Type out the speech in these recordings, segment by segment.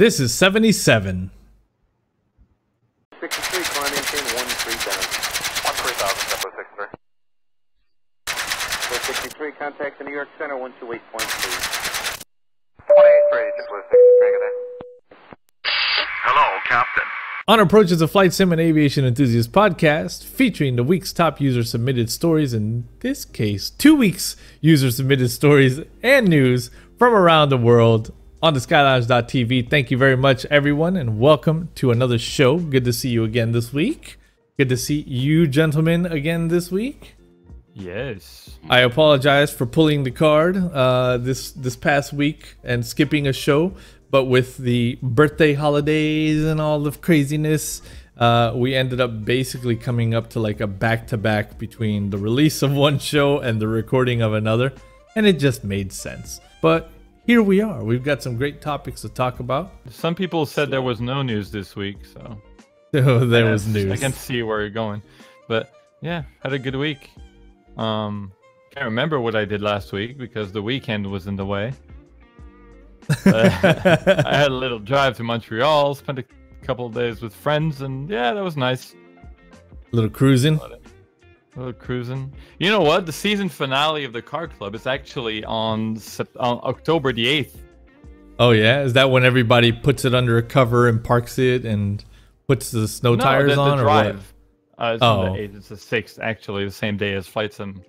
This is 77. 63, climb maintain 13000. 13000, Zephyr 63. 63, contact the New York Center 128.3. 28 Zephyr 63, good day. Hello, Captain. On Approach is a flight sim and aviation enthusiast podcast featuring the week's top user submitted stories, in this case, two weeks user submitted stories and news from around the world on the skylounge.tv. Thank you very much, everyone, and welcome to another show. Good to see you again this week. Good to see you, gentlemen, again this week. Yes. I apologize for pulling the card uh, this this past week and skipping a show, but with the birthday holidays and all the craziness, uh, we ended up basically coming up to like a back to back between the release of one show and the recording of another, and it just made sense. But here we are. We've got some great topics to talk about. Some people said there was no news this week, so So there was news. I news. can see where you're going. But yeah, had a good week. Um can't remember what I did last week because the weekend was in the way. Uh, I had a little drive to Montreal, spent a couple of days with friends, and yeah, that was nice. A Little cruising. Little cruising. You know what? The season finale of the Car Club is actually on, on October the 8th. Oh yeah, is that when everybody puts it under a cover and parks it and puts the snow no, tires the, the on, or what? drive. Uh, it's on Oh. the 8th. It's the 6th, actually, the same day as Flight Sim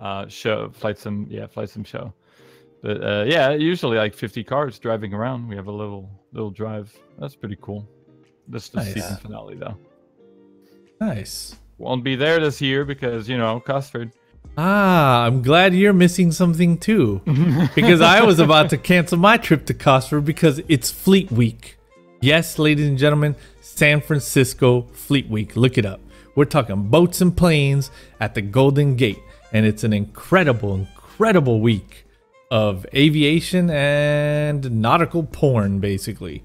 uh, show. Flight Sim, yeah, Flight Sim show. But uh, yeah, usually like 50 cars driving around. We have a little little drive. That's pretty cool. This is the Nice. season finale, though. Nice. Won't be there this year because, you know, Cosford. Ah, I'm glad you're missing something too. because I was about to cancel my trip to Cosford because it's Fleet Week. Yes, ladies and gentlemen, San Francisco Fleet Week. Look it up. We're talking boats and planes at the Golden Gate. And it's an incredible, incredible week of aviation and nautical porn, basically.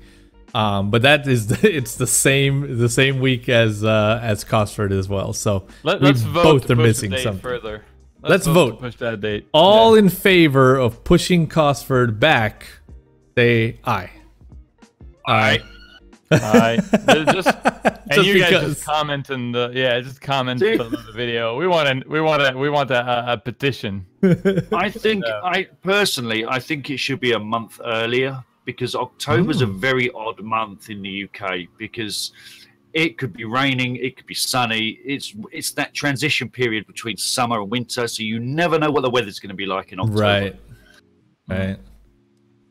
Um, but that is it's the same the same week as uh, as Cosford as well. So Let, we us vote both to are push missing the date something. further. Let's to vote. push that date. All Yeah. in favor of pushing Cosford back, say aye. Aye. Alright. just, and Just you guys just comment in the yeah, just comment below the video. We want to we want to we want a, a petition. I think I personally I think it should be a month earlier because October's a hmm. very odd month in the UK because it could be raining, it could be sunny. It's it's that transition period between summer and winter, so you never know what the weather's going to be like in October. Right. Right.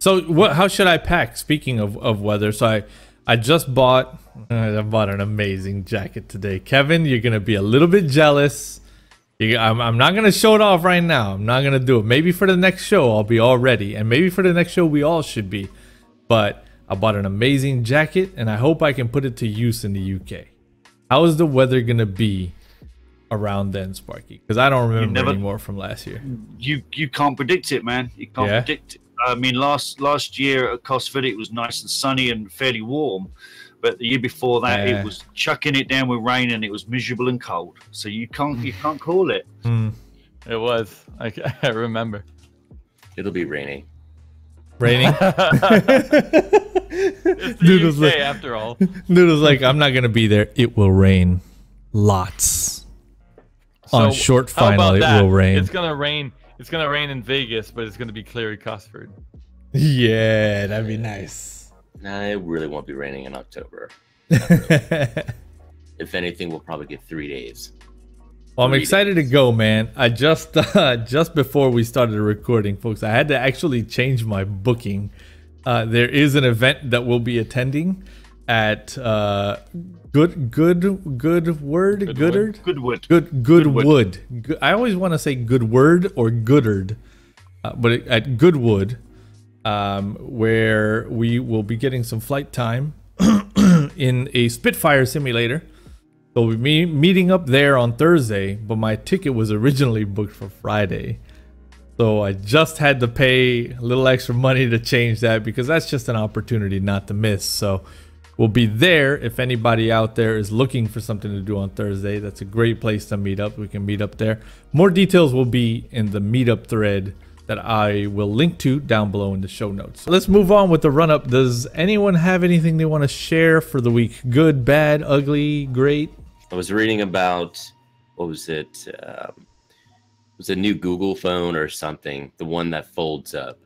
So what how should I pack speaking of, of weather? So I I just bought uh, I bought an amazing jacket today. Kevin, you're gonna be a little bit jealous. You, I'm, I'm not gonna show it off right now. I'm not gonna do it. Maybe for the next show I'll be all ready, and maybe for the next show we all should be. But I bought an amazing jacket, and I hope I can put it to use in the UK. How is the weather gonna be around then, Sparky? Because I don't remember never- anymore from last year. You you can't predict it, man. You can't Yeah. predict it. I mean, last last year at Cosford it was nice and sunny and fairly warm, but the year before that Yeah. it was chucking it down with rain and it was miserable and cold. So you can't you can't call it. Hmm. It was. I, I remember. It'll be raining. Raining. It's the Noodles UK like- after all. Noodle's like, I'm not gonna be there. It will rain, lots. On short how final, it that? will rain. It's gonna rain. It's gonna rain in Vegas, but it's gonna be clear at Cosford. Yeah, that'd be nice. Nah, it really won't be raining in October. If anything, we'll probably get three days. Well, I'm excited to go, man. I just uh, just before we started recording, folks, I had to actually change my booking. Uh, there is an event that we'll be attending at uh, good good good word Goodwood. Goodard Goodwood. good Goodwood. Good, I always want to say good word or Goodard, uh, but it- at Goodwood, um, where we will be getting some flight time in a Spitfire simulator. So we'll be meeting up there on Thursday, but my ticket was originally booked for Friday. So I just had to pay a little extra money to change that because that's just an opportunity not to miss. So we'll be there if anybody out there is looking for something to do on Thursday. That's a great place to meet up. We can meet up there. More details will be in the meetup thread that I will link to down below in the show notes. Let's move on with the run up. Does anyone have anything they want to share for the week? Good, bad, ugly, great? I was reading about what was it? Um, it was a new Google phone or something, the one that folds up.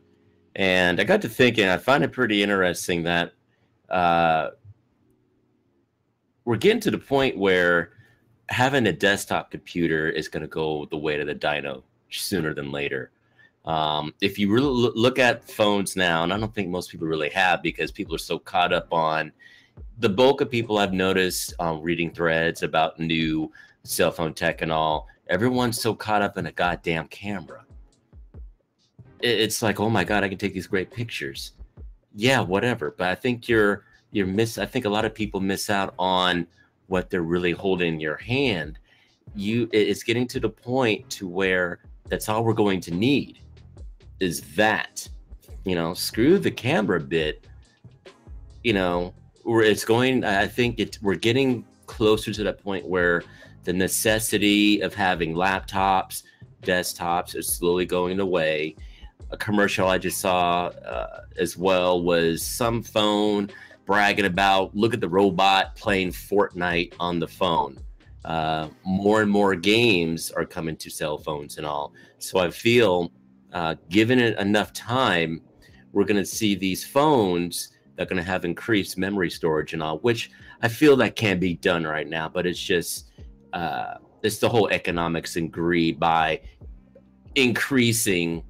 And I got to thinking, I find it pretty interesting that uh, we're getting to the point where having a desktop computer is going to go the way to the dyno sooner than later. Um, if you really look at phones now, and I don't think most people really have because people are so caught up on the bulk of people I've noticed um, reading threads about new cell phone tech and all, everyone's so caught up in a goddamn camera. It's like, oh my god, I can take these great pictures. Yeah, whatever. But I think you're you're miss. I think a lot of people miss out on what they're really holding in your hand. You, it's getting to the point to where that's all we're going to need is that. You know, screw the camera bit. You know, where it's going. I think it. We're getting closer to that point where the necessity of having laptops, desktops is slowly going away. A commercial I just saw uh, as well was some phone bragging about look at the robot playing Fortnite on the phone. Uh, more and more games are coming to cell phones and all. So I feel, uh, given it enough time, we're going to see these phones are going to have increased memory storage and all, which I feel that can be done right now. But it's just, uh, it's the whole economics and greed by increasing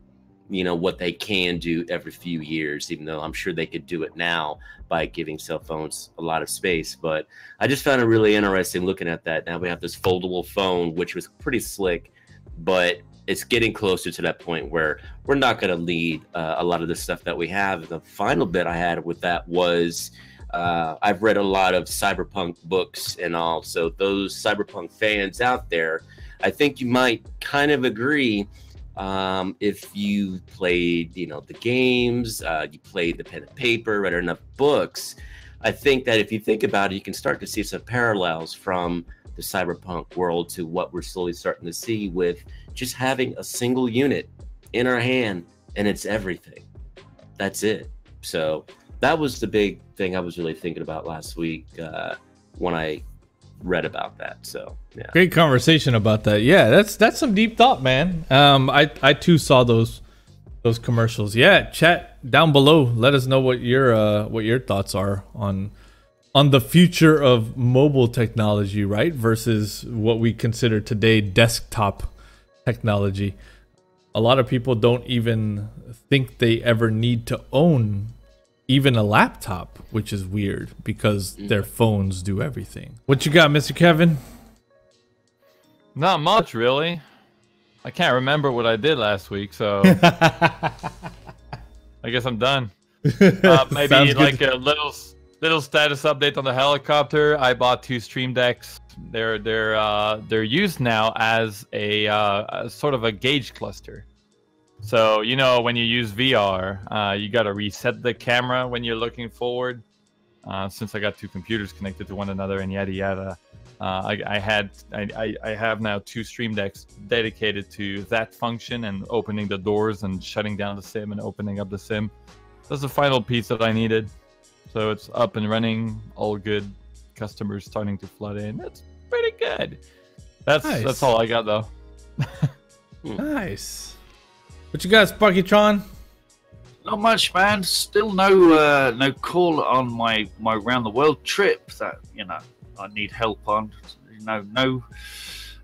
you know what they can do every few years even though i'm sure they could do it now by giving cell phones a lot of space but i just found it really interesting looking at that now we have this foldable phone which was pretty slick but it's getting closer to that point where we're not going to lead uh, a lot of the stuff that we have. The final bit i had with that was uh, i've read a lot of cyberpunk books and all so those cyberpunk fans out there i think you might kind of agree um, if you played, you know, the games, uh, you played the pen and paper, read enough books, I think that if you think about it, you can start to see some parallels from the cyberpunk world to what we're slowly starting to see with just having a single unit in our hand and it's everything. That's it. So that was the big thing I was really thinking about last week uh, when I read about that. So yeah. Great conversation about that. Yeah, that's that's some deep thought, man. Um, I I too saw those those commercials. Yeah, chat down below. Let us know what your uh what your thoughts are on on the future of mobile technology, right? Versus what we consider today desktop technology. A lot of people don't even think they ever need to own even a laptop, which is weird because their phones do everything. What you got, Mr. Kevin? Not much, really. I can't remember what I did last week, so I guess I'm done. Uh, maybe good. like a little little status update on the helicopter. I bought two Stream Decks. They're they're uh, they're used now as a, uh, sort of a gauge cluster. So you know when you use VR, uh, you got to reset the camera when you're looking forward. Uh, since I got two computers connected to one another and yada yada, uh, I, I had I, I, I have now two Stream Decks dedicated to that function and opening the doors and shutting down the sim and opening up the sim. That's the final piece that I needed. So it's up and running, all good. Customers starting to flood in. That's pretty good. That's Nice. that's all I got though. Nice. What you got, Sparkytron? Not much, man. Still no uh, no call on my my round the world trip that you know I need help on. You know, no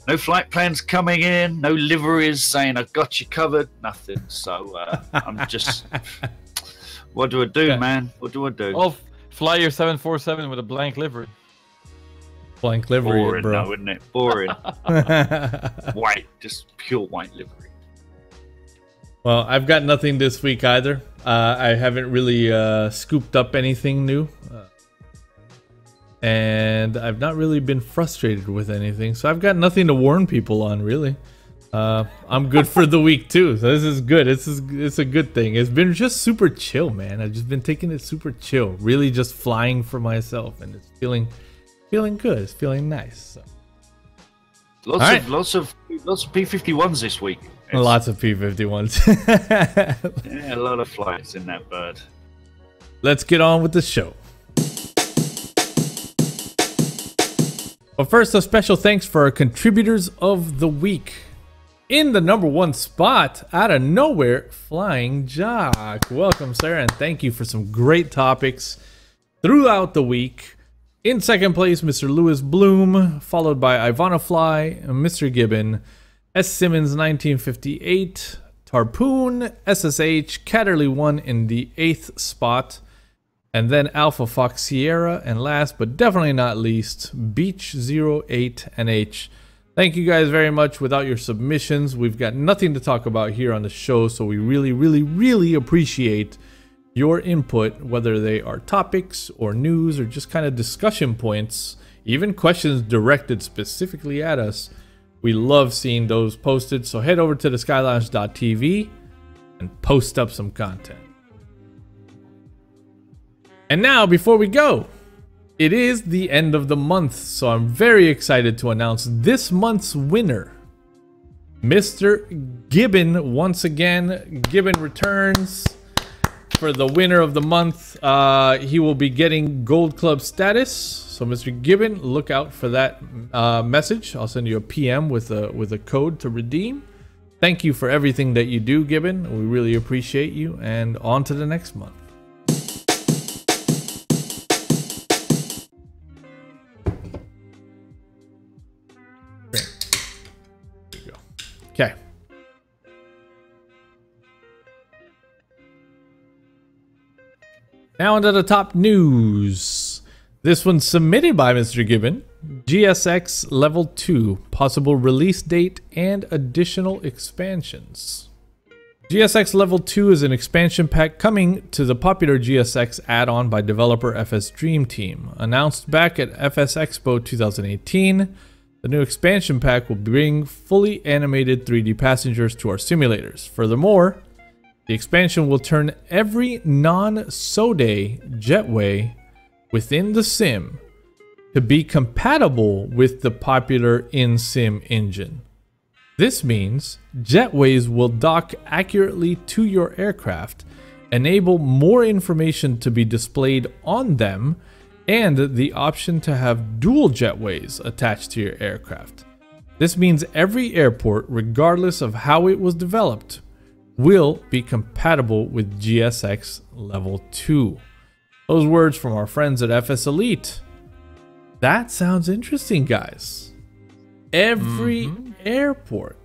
no flight plans coming in, no liveries saying I've got you covered, nothing. So uh, I'm just. What do I do, Yeah. man? What do I do? Oh, f- fly your 747 with a blank livery. Blank livery, Boring, bro. though, isn't it? Boring. white, just pure white livery. well, I've got nothing this week either. Uh, I haven't really uh, scooped up anything new. Uh, and I've not really been frustrated with anything. So I've got nothing to warn people on, really. Uh, I'm good for the week too. So this is good. This is it's a good thing. It's been just super chill, man. I've just been taking it super chill. Really just flying for myself and it's feeling feeling good. It's feeling nice. So. Lots of lots of lots of P fifty ones this week. Lots of P-51s. Yeah, a lot of flights in that bird. Let's get on with the show. But first, a special thanks for our contributors of the week. In the number one spot, out of nowhere, Flying Jock. Welcome, sir, and thank you for some great topics throughout the week. In second place, Mr. Lewis Bloom, followed by Ivana Fly, Mr. Gibbon, S. Simmons 1958, Tarpoon, SSH, Catterley 1 in the eighth spot, and then Alpha Fox Sierra, and last but definitely not least, Beach 08NH. Thank you guys very much. Without your submissions, we've got nothing to talk about here on the show, so we really, really, really appreciate your input, whether they are topics or news or just kind of discussion points, even questions directed specifically at us. We love seeing those posted, so head over to the skylounge.tv and post up some content. And now, before we go, it is the end of the month, so I'm very excited to announce this month's winner. Mr. Gibbon, once again, Gibbon returns for the winner of the month. Uh, he will be getting Gold Club status. So, Mr. Gibbon, look out for that uh, message. I'll send you a PM with a with a code to redeem. Thank you for everything that you do, Gibbon. We really appreciate you. And on to the next month. Now into the top news. This one submitted by Mr. Gibbon. GSX Level 2, possible release date and additional expansions. GSX Level 2 is an expansion pack coming to the popular GSX add-on by developer FS Dream Team. Announced back at FS Expo 2018, the new expansion pack will bring fully animated 3D passengers to our simulators. Furthermore, the expansion will turn every non-SODE jetway within the sim to be compatible with the popular in-sim engine. This means jetways will dock accurately to your aircraft, enable more information to be displayed on them, and the option to have dual jetways attached to your aircraft. This means every airport, regardless of how it was developed, will be compatible with GSX Level 2. Those words from our friends at FS Elite. That sounds interesting, guys. Every airport,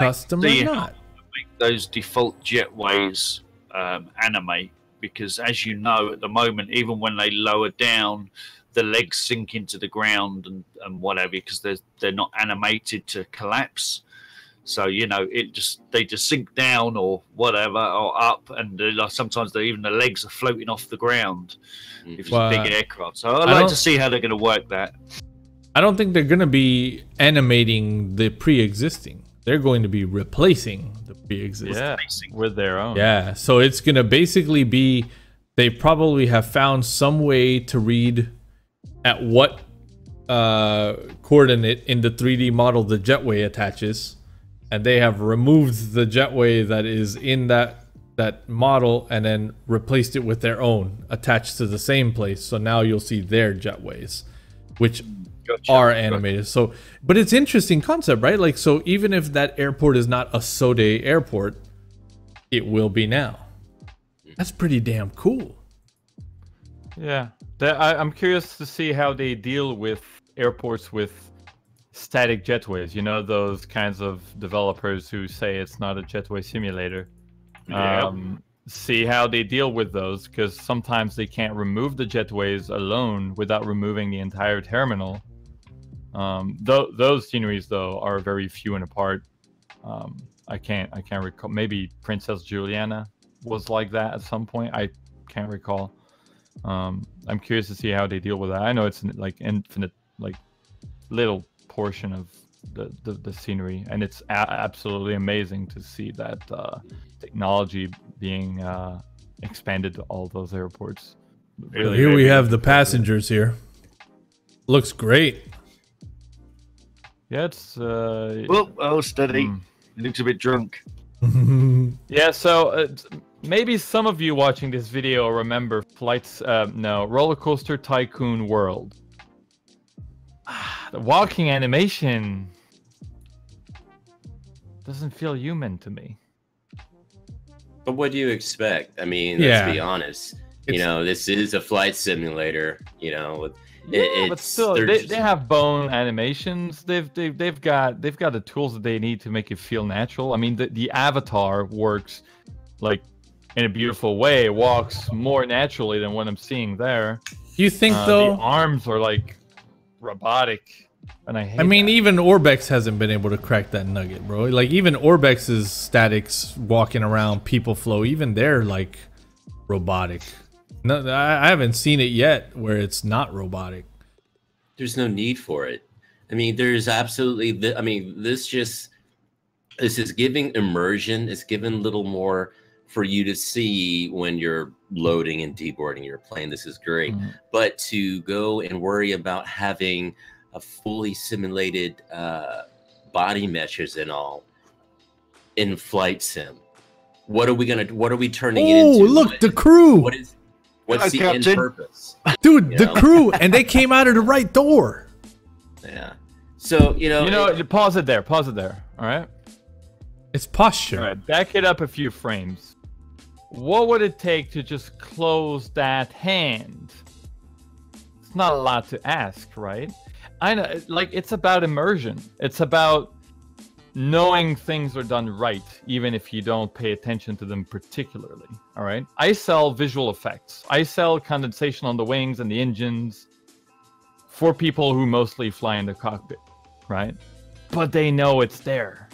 custom or not. make those default jetways um, animate because, as you know, at the moment, even when they lower down, the legs sink into the ground and, and whatever because they're they're not animated to collapse. So you know, it just they just sink down or whatever or up, and like, sometimes they even the legs are floating off the ground if it's Well, a big aircraft. So I'd I like to see how they're going to work that. I don't think they're going to be animating the pre-existing. They're going to be replacing the pre-existing. Yeah, with their own. Yeah, so it's going to basically be they probably have found some way to read at what uh, coordinate in the 3D model the jetway attaches and they have removed the jetway that is in that that model and then replaced it with their own attached to the same place. So now you'll see their jetways which Gotcha. are animated. So, but it's interesting concept, right? Like, so even if that airport is not a Sode airport, it will be now. That's pretty damn cool. Yeah, I, I'm curious to see how they deal with airports with static jetways. You know, those kinds of developers who say it's not a jetway simulator. Yeah. Um, see how they deal with those because sometimes they can't remove the jetways alone without removing the entire terminal. Um, tho- those sceneries though are very few and apart. Um, I can't I can't recall. Maybe Princess Juliana was like that at some point. I can't recall. Um, I'm curious to see how they deal with that. I know it's like infinite, like little portion of the, the, the scenery, and it's a- absolutely amazing to see that uh, technology being uh, expanded to all those airports. Really, here we have the passengers here. Looks great. Yeah, it's uh, Well, oh, steady. mm, He looks a bit drunk. Yeah, so uh, maybe some of you watching this video remember flights. Uh, no, Roller Coaster Tycoon World. The walking animation doesn't feel human to me. But what do you expect? I mean, let's be honest. you know, this is a flight simulator. You know, with- Yeah, it- but still, they're they, just- they have bone animations. They've, they've they've got they've got the tools that they need to make it feel natural. I mean, the, the avatar works like in a beautiful way. It walks more naturally than what I'm seeing there. You think Uh, though? the arms are like robotic, and I hate. I mean, that. even Orbx hasn't been able to crack that nugget, bro. Like even Orbx's statics walking around, people flow, even they're like robotic. No, I I haven't seen it yet where it's not robotic. there's no need for it. I mean, there's absolutely. th- I mean, this just this is giving immersion. It's giving a little more for you to see when you're loading and deboarding your plane. This is great. Mhm. But to go and worry about having a fully simulated uh, body meshes and all in flight sim, what are we gonna? What are we turning it Oh, look, What- the crew, what is? What's Hello, the end purpose? dude, you the know? crew, and they came out of the right door. Yeah. So you know, you know, it- pause it there. Pause it there. All right. It's posture. All right. Back it up a few frames. What would it take to just close that hand? It's not a lot to ask, right? I know, like it's about immersion. It's about knowing things are done right, even if you don't pay attention to them particularly. All right. I sell visual effects. I sell condensation on the wings and the engines for people who mostly fly in the cockpit, right? But they know it's there,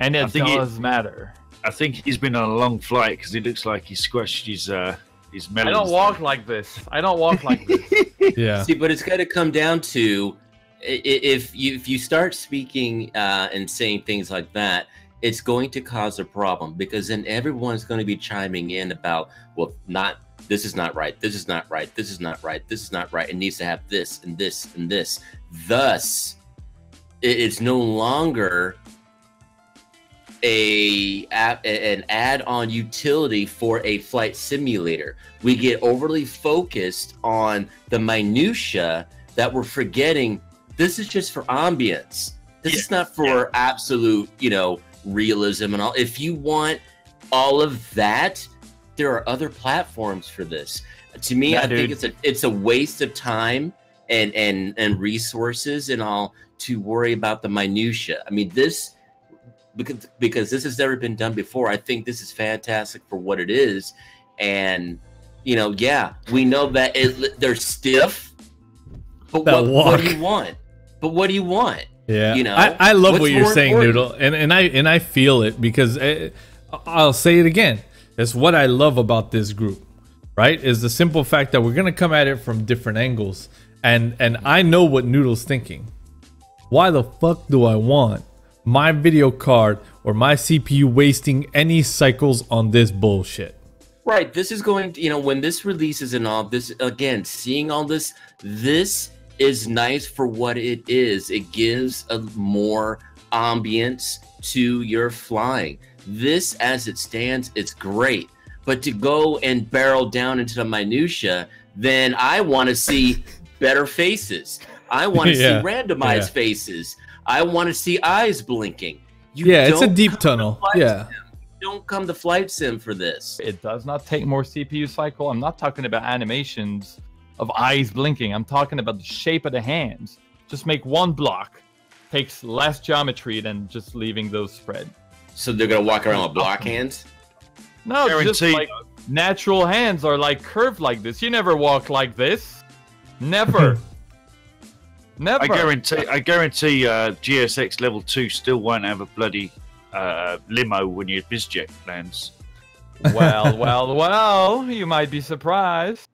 and it think it- does matter. I think he's been on a long flight because he looks like he squashed his uh his I don't walk like this. I don't walk like this. Yeah. See, but it's got to come down to i- i- if you if you start speaking uh, and saying things like that, it's going to cause a problem because then everyone's going to be chiming in about well, not this is not right, this is not right, this is not right, this is not right. It needs to have this and this and this. Thus, it's no longer a an add-on utility for a flight simulator. We get overly focused on the minutia that we're forgetting. This is just for ambience. This is not for absolute you know realism and all. If you want all of that there are other platforms for this. To me Yeah, i think it's a it's a waste of time and and and resources and all to worry about the minutia. I mean this because because this has never been done before. I think this is fantastic for what it is, and you know, yeah, we know that it, they're stiff, but what, what do you want? But what do you want? Yeah, You know, I, I love what you're saying, important? Noodle, and and I and I feel it because I, I'll say it again. That's what I love about this group, right? Is the simple fact that we're gonna come at it from different angles, and and I know what Noodle's thinking. Why the fuck do I want my video card or my CPU wasting any cycles on this bullshit? Right. This is going to, you know, when this releases and all this, again, seeing all this, this is nice for what it is. It gives a more ambience to your flying. This, as it stands, it's great. But to go and barrel down into the minutia, then I want to see better faces. I want to Yeah, see randomized yeah. faces. I want to see eyes blinking. You Yeah, it's a deep tunnel. Yeah. sim. Don't come to flight sim for this. It does not take more CPU cycle. I'm not talking about animations of eyes blinking. I'm talking about the shape of the hands. Just make one block. Takes less geometry than just leaving those spread. So they're gonna walk around with block hands. No, just like natural hands are like curved like this. You never walk like this. Never. never. I guarantee I guarantee uh, GSX level two still won't have a bloody uh, limo when your BizJet lands. well, well, well. You might be surprised.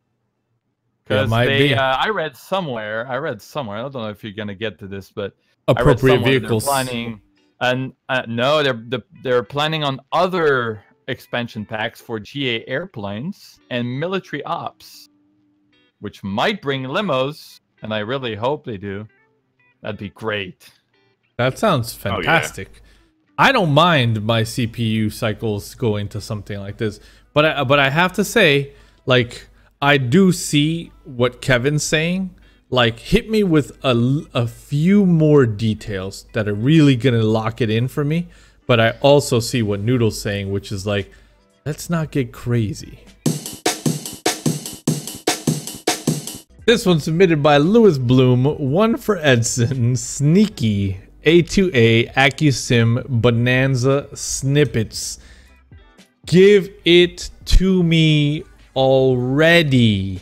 Because might they, be. uh, I read somewhere. I read somewhere. I don't know if you're gonna get to this, but Appropriate vehicles. planning, and uh, no, they're the- they're planning on other expansion packs for GA airplanes and military ops, which might bring limos, and I really hope they do. That'd be great. That sounds Oh, yeah. fantastic. I don't mind my CPU cycles going to something like this, but I, but I have to say, like I do see what Kevin's saying. Like, hit me with a, a few more details that are really gonna lock it in for me. But I also see what Noodle's saying, which is like, let's not get crazy. This one submitted by Lewis Bloom, one for Edson, Sneaky, A2A, AccuSim, Bonanza, Snippets. Give it to me already.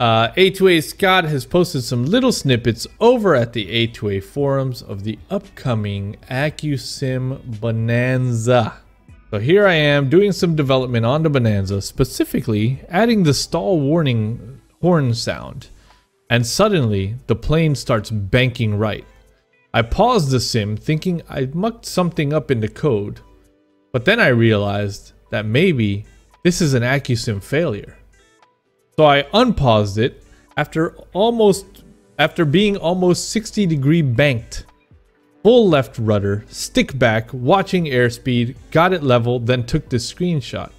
Uh, A2A Scott has posted some little snippets over at the A2A forums of the upcoming AccuSim Bonanza. So here I am doing some development on the Bonanza, specifically adding the stall warning horn sound. And suddenly, the plane starts banking right. I paused the sim thinking I mucked something up in the code, but then I realized that maybe this is an AccuSim failure. So I unpaused it after almost after being almost 60 degree banked. Full left rudder, stick back, watching airspeed, got it level, then took the screenshot.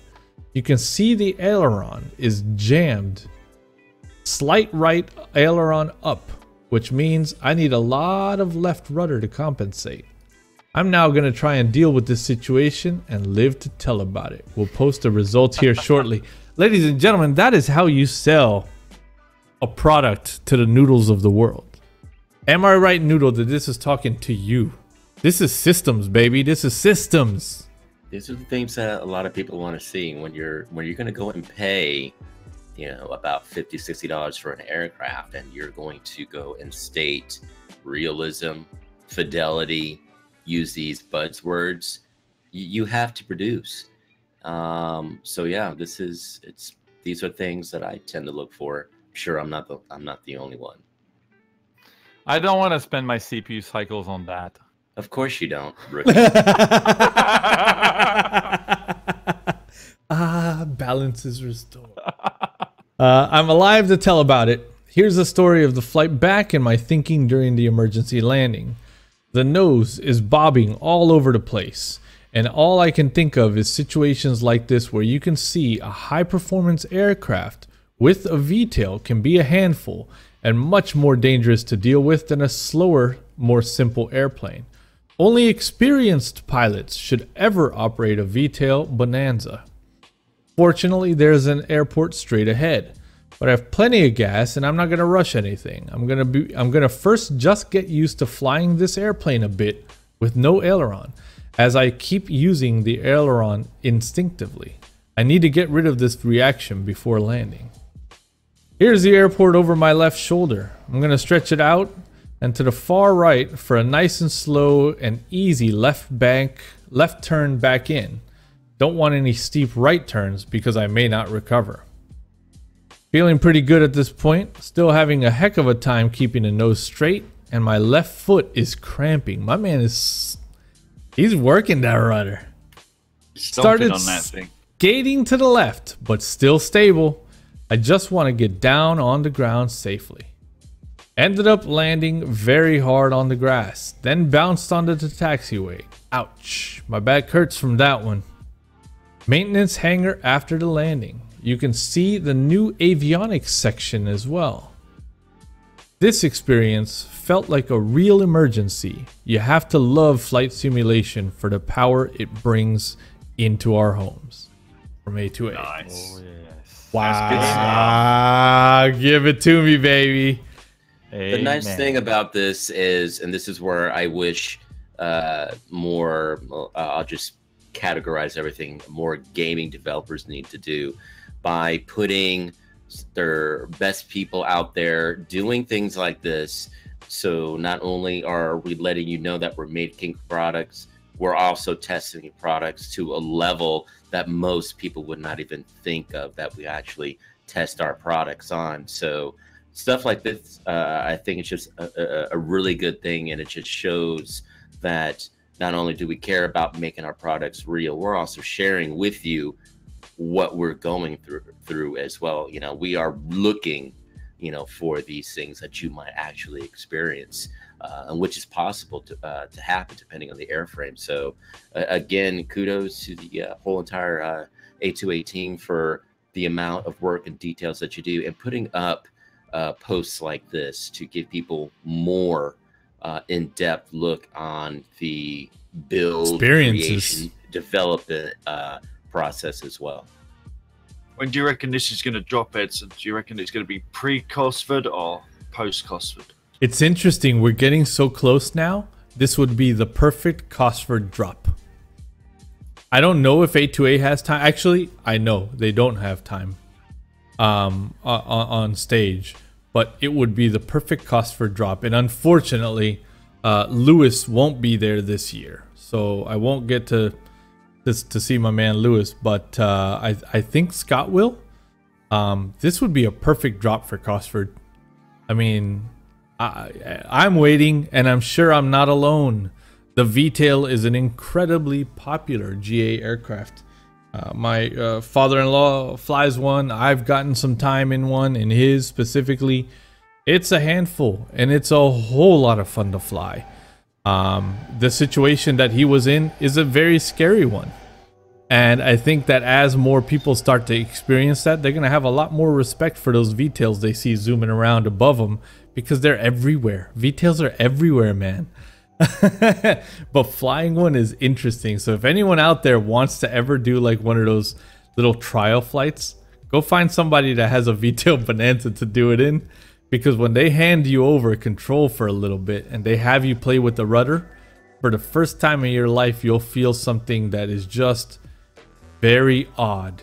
You can see the aileron is jammed Slight right aileron up, which means I need a lot of left rudder to compensate. I'm now going to try and deal with this situation and live to tell about it. We'll post the results here shortly. Ladies and gentlemen, that is how you sell a product to the noodles of the world. Am I right, Noodle, that this is talking to you? This is systems, baby. This is systems. These are the things that a lot of people want to see when you're when you're going to go and pay you know about 50 60 dollars for an aircraft and you're going to go and state realism fidelity use these buzzwords you, you have to produce um, so yeah this is it's these are things that i tend to look for sure i'm not the i'm not the only one I don't want to spend my CPU cycles on that. of course you don't rookie. ah, balance is restored. Uh, I'm alive to tell about it. Here's the story of the flight back and my thinking during the emergency landing. The nose is bobbing all over the place, and all I can think of is situations like this where you can see a high performance aircraft with a V-tail can be a handful and much more dangerous to deal with than a slower, more simple airplane. Only experienced pilots should ever operate a V-tail Bonanza. Fortunately, there's an airport straight ahead. But I have plenty of gas and I'm not going to rush anything. I'm going to be I'm going to first just get used to flying this airplane a bit with no aileron as I keep using the aileron instinctively. I need to get rid of this reaction before landing. Here's the airport over my left shoulder. I'm going to stretch it out and to the far right for a nice and slow and easy left bank left turn back in. Don't want any steep right turns because I may not recover. Feeling pretty good at this point, still having a heck of a time keeping the nose straight, and my left foot is cramping. My man is he's working that rudder. Started on that thing. Skating to the left, but still stable. I just want to get down on the ground safely. Ended up landing very hard on the grass, then bounced onto the taxiway. Ouch, my back hurts from that one. Maintenance hangar after the landing. You can see the new avionics section as well. This experience felt like a real emergency. You have to love flight simulation for the power it brings into our homes. From A2A. Nice. yes. Wow. Give it to me, baby. The nice thing about this is, and this is where I wish uh, more, uh, I'll just categorize everything, more gaming developers need to do by putting their best people out there doing things like this. So not only are we letting you know that we're making products, we're also testing products to a level that most people would not even think of that we actually test our products on. So stuff like this, uh, I think it's just a, a, a really good thing, and it just shows that not only do we care about making our products real, we're also sharing with you what we're going through through as well. You know, we are looking, you know, for these things that you might actually experience, uh, and which is possible to uh, to happen depending on the airframe. So, uh, again, kudos to the uh, whole entire uh, A2A team for the amount of work and details that you do, and putting up uh, posts like this to give people more uh, in-depth look on the build, Experiences. creation, development uh, process as well. When do you reckon this is going to drop, Edson? Do you reckon it's going to be pre-Cosford or post-Cosford? It's interesting. We're getting so close now. This would be the perfect Cosford drop. I don't know if A2A has time. Actually, I know they don't have time um, on, on stage, but it would be the perfect Cosford drop. And unfortunately, uh, Lewis won't be there this year, so I won't get to to, to see my man Lewis. But uh, I I think Scott will. Um, this would be a perfect drop for Cosford. I mean, I, I'm waiting, and I'm sure I'm not alone. The VTail is an incredibly popular GA aircraft. Uh, my uh, father-in-law flies one. I've gotten some time in one, in his specifically. It's a handful, and it's a whole lot of fun to fly. Um, the situation that he was in is a very scary one. And I think that as more people start to experience that, they're going to have a lot more respect for those V-tails they see zooming around above them because they're everywhere. V-tails are everywhere, man. but flying one is interesting. So if anyone out there wants to ever do like one of those little trial flights, go find somebody that has a V-tail Bonanza to do it in because when they hand you over control for a little bit and they have you play with the rudder, for the first time in your life, you'll feel something that is just very odd,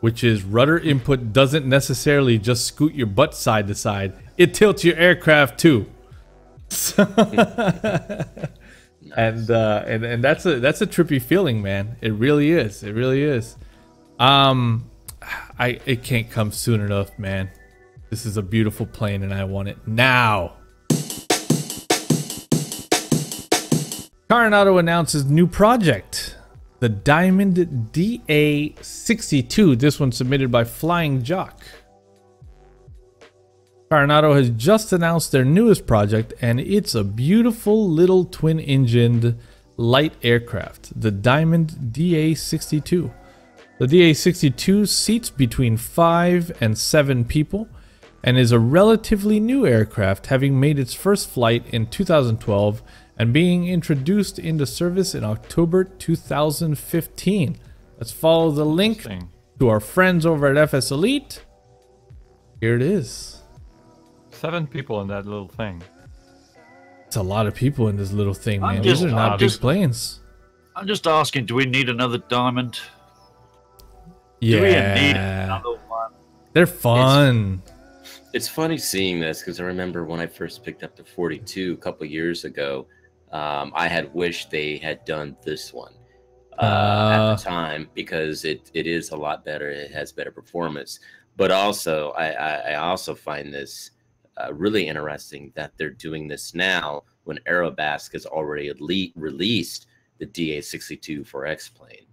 which is rudder input doesn't necessarily just scoot your butt side to side, it tilts your aircraft too. and uh, and and that's a that's a trippy feeling, man. It really is. It really is. Um, I it can't come soon enough, man. This is a beautiful plane, and I want it now. Carenado announces new project, the Diamond DA62. This one submitted by Flying Jock. Carenado has just announced their newest project, and it's a beautiful little twin engined light aircraft, the Diamond DA 62. The DA 62 seats between 5 and 7 people and is a relatively new aircraft, having made its first flight in 2012 and being introduced into service in October 2015. Let's follow the link to our friends over at FS Elite. Here it is. Seven people in that little thing. It's a lot of people in this little thing, I'm man. just- These are not I'm big just- planes. I'm just asking, do we need another diamond? Do we need Yeah, another one? they're fun. It's funny seeing this because I remember when I first picked up the 42 a couple years ago, um, I had wished they had done this one uh, Uh. at the time because it, it is a lot better. It has better performance. But also, I, I, I also find this uh, really interesting that they're doing this now when Aerobask has already elite released the DA62 for X Plane.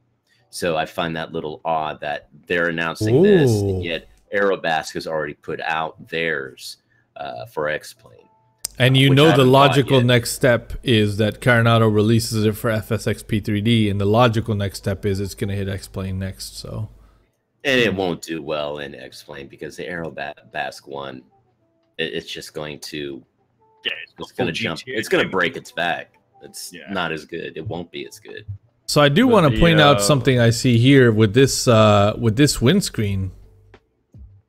So I find that little odd that they're announcing this, and yet Aerobask has already put out theirs uh, for X Plane. And you which know the logical next step is that Carenado releases it for FSX P3D, and the logical next step is it's going to hit X Plane next. So And it won't do well in X Plane because the Aerobask one, it's just going to Yeah, it's going to jump. GTA It's going to break its back. It's Yeah. not as good. It won't be as good. So I do want to the, point out uh, something I see here with this uh, with this windscreen.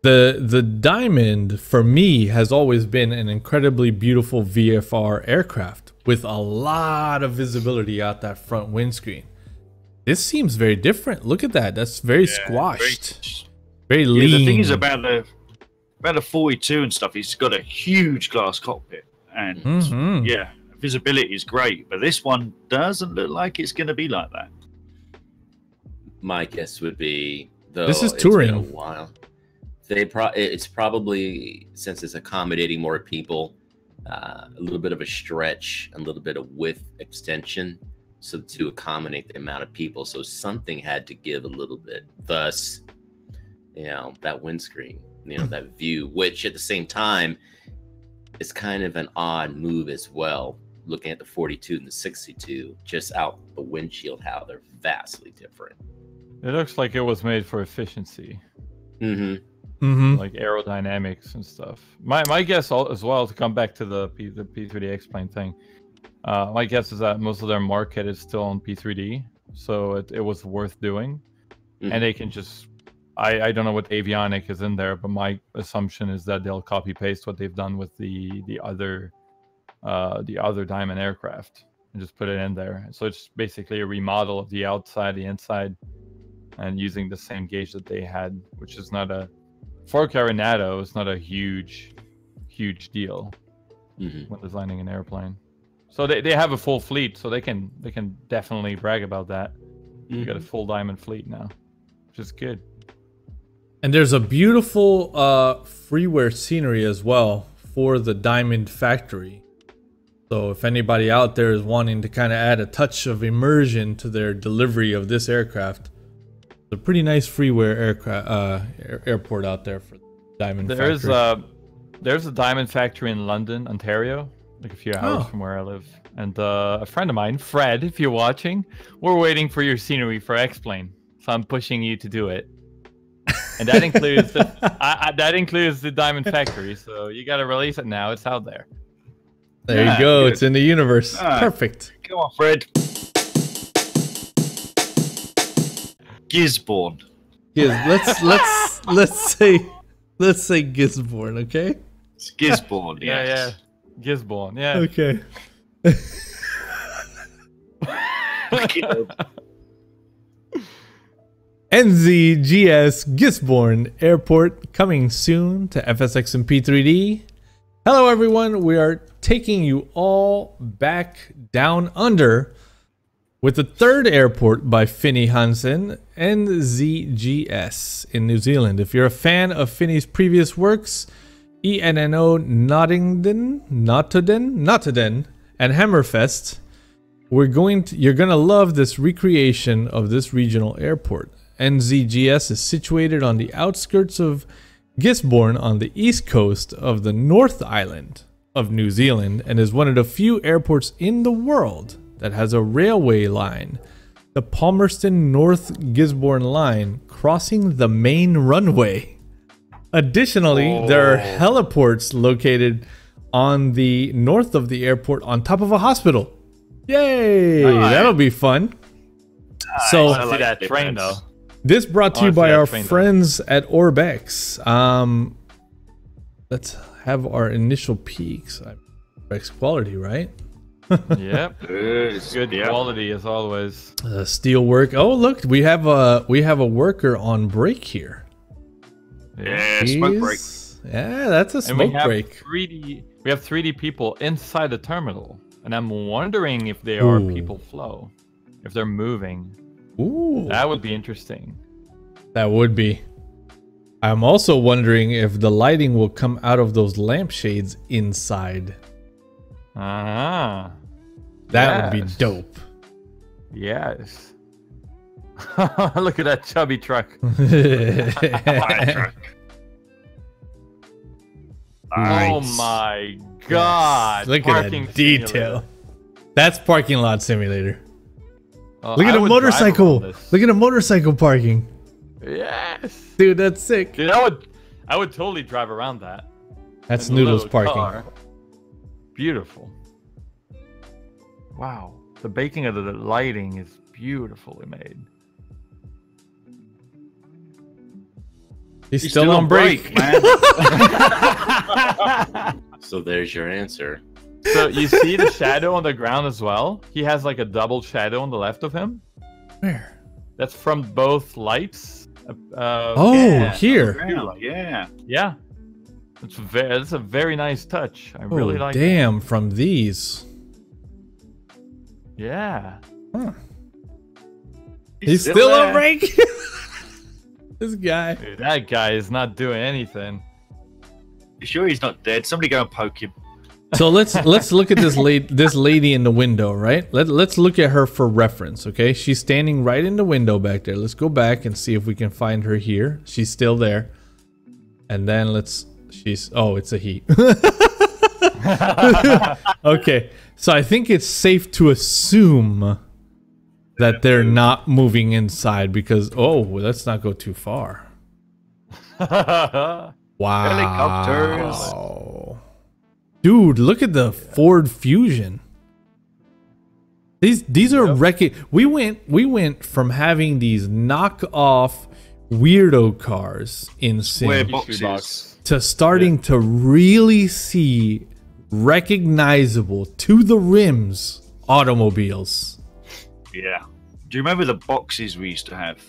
The the Diamond for me has always been an incredibly beautiful VFR aircraft with a lot of visibility out that front windscreen. This seems very different. Look at that. That's very squashed. Very Yeah, lean. the thing is about the about the 42 and stuff. It's got a huge glass cockpit, and Mhm. yeah, visibility is great. But this one doesn't look like it's going to be like that. My guess would be though This is it's been touring. a while. They pro it's probably since it's accommodating more people, uh, a little bit of a stretch, a little bit of width extension, so to accommodate the amount of people. So something had to give a little bit. Thus, you know that windscreen. You know that view, which at the same time is kind of an odd move as well. Looking at the 42 and the 62, just out the windshield, how they're vastly different. It looks like it was made for efficiency, Mm-hmm. Mm-hmm. like aerodynamics and stuff. My my guess as well to come back to the P, the P3D X plane thing. Uh, my guess is that most of their market is still on P3D, so it, it was worth doing, Mhm. and they can just. I, I don't know what avionic is in there, but my assumption is that they'll copy paste what they've done with the the other uh, the other Diamond aircraft and just put it in there. So it's basically a remodel of the outside, the inside, and using the same gauge that they had, which is not a for Carenado, it's not a huge, huge deal hmm when designing an airplane. So they, they have a full fleet, so they can they can definitely brag about that. You got a full diamond fleet now, which is good. And there's a beautiful uh, freeware scenery as well for the Diamond Factory. So if anybody out there is wanting to kind of add a touch of immersion to their delivery of this aircraft, it's a pretty nice freeware aircraft uh, air- airport out there for Diamond There's Factory. uh there's a diamond factory in London, Ontario, like a few hours Oh. from where I live. And uh, a friend of mine, Fred, if you're watching, we're waiting for your scenery for X-plane. So I'm pushing you to do it. And that includes the I, I, that includes the diamond factory. So you got to release it now. It's out there. there Yeah, you go. good. It's in the universe. Ah. Perfect. Come on, Fred. Gisborne. Yeah, let's let's let's say let's say Gisborne, okay? It's Gisborne, Yeah, yes. yeah. Gisborne. Yeah. Okay. NZGS Gisborne Airport coming soon to FSX and P3D. Hello, everyone. We are taking you all back down under with the third airport by Finney Hansen, NZGS in New Zealand. If you're a fan of Finney's previous works, ENNO Nottingden, Notodden, Notodden, and Hammerfest, we're going to, you're going to love this recreation of this regional airport. NZGS is situated on the outskirts of Gisborne on the east coast of the North Island of New Zealand and is one of the few airports in the world that has a railway line, the Palmerston North Gisborne line, crossing the main runway. Additionally, there are heliports located on the north of the airport on top of a hospital. Yay! Nice. That'll be fun. So, I see like that train though. This brought to you by our train, though. friends at Orbx. Um, let's have our initial peaks. Orbx quality, right? Yep. Good, Good yeah. quality as always. Uh, steel work. Oh, look, we have a we have a worker on break here. Yeah, smoke break. Yeah, that's a And we smoke have break. 3D. We have 3D people inside the terminal, and I'm wondering if they are people flow, if they're moving. Ooh, That would be interesting. that would be. I'm also wondering if the lighting will come out of those lampshades inside. Ah, That would be dope. yes. Look at that chubby truck. Truck. Oh my god! Look at Parking that detail. simulator. That's parking lot simulator. Oh, Look at I a motorcycle. Look at a motorcycle parking. Yes, Dude, that's sick. dude, I would, I would totally drive around that. That's Noodles parking. car. Beautiful. Wow, the baking of the lighting is beautifully made. He's, He's still, on break. man. So there's your answer. So you see the shadow on the ground as well. He has like a double shadow on the left of him. Where? That's from both lights. Uh, Oh, Yeah, here. Yeah. yeah. It's very. It's a very nice touch. I really oh, like. it. damn, from these. Yeah. He's, still, on there. break. this guy. Dude, that guy is not doing anything. You sure he's not dead? Somebody go and poke him. So let's let's look at this lady this lady in the window, right? Let let's look at her for reference, okay? She's standing right in the window back there. Let's go back and see if we can find her here. She's still there. And then let's she's oh, it's a he. okay. So I think it's safe to assume that they're not moving inside because oh, let's not go too far. Wow. Helicopters. Dude, look at the Ford Fusion. These these are wrecking. We went we went from having these knockoff weirdo cars in Square Sim boxes. to starting to really see recognizable to the rims automobiles. Yeah. Do you remember the boxes we used to have?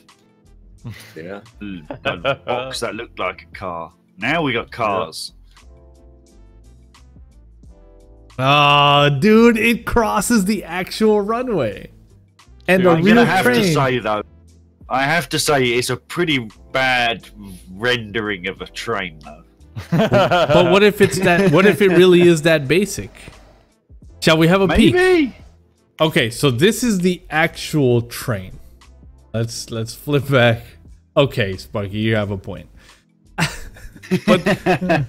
Yeah. The box that looked like a car. Now we got cars. Oh, dude, it crosses the actual runway. And Dude, the I'm real gonna have train. to say though, I have to say it's a pretty bad rendering of a train though. but what if it's that what if it really is that basic? Shall we have a peek? Okay, so this is the actual train. Let's let's flip back. Okay, Sparky, you have a point. but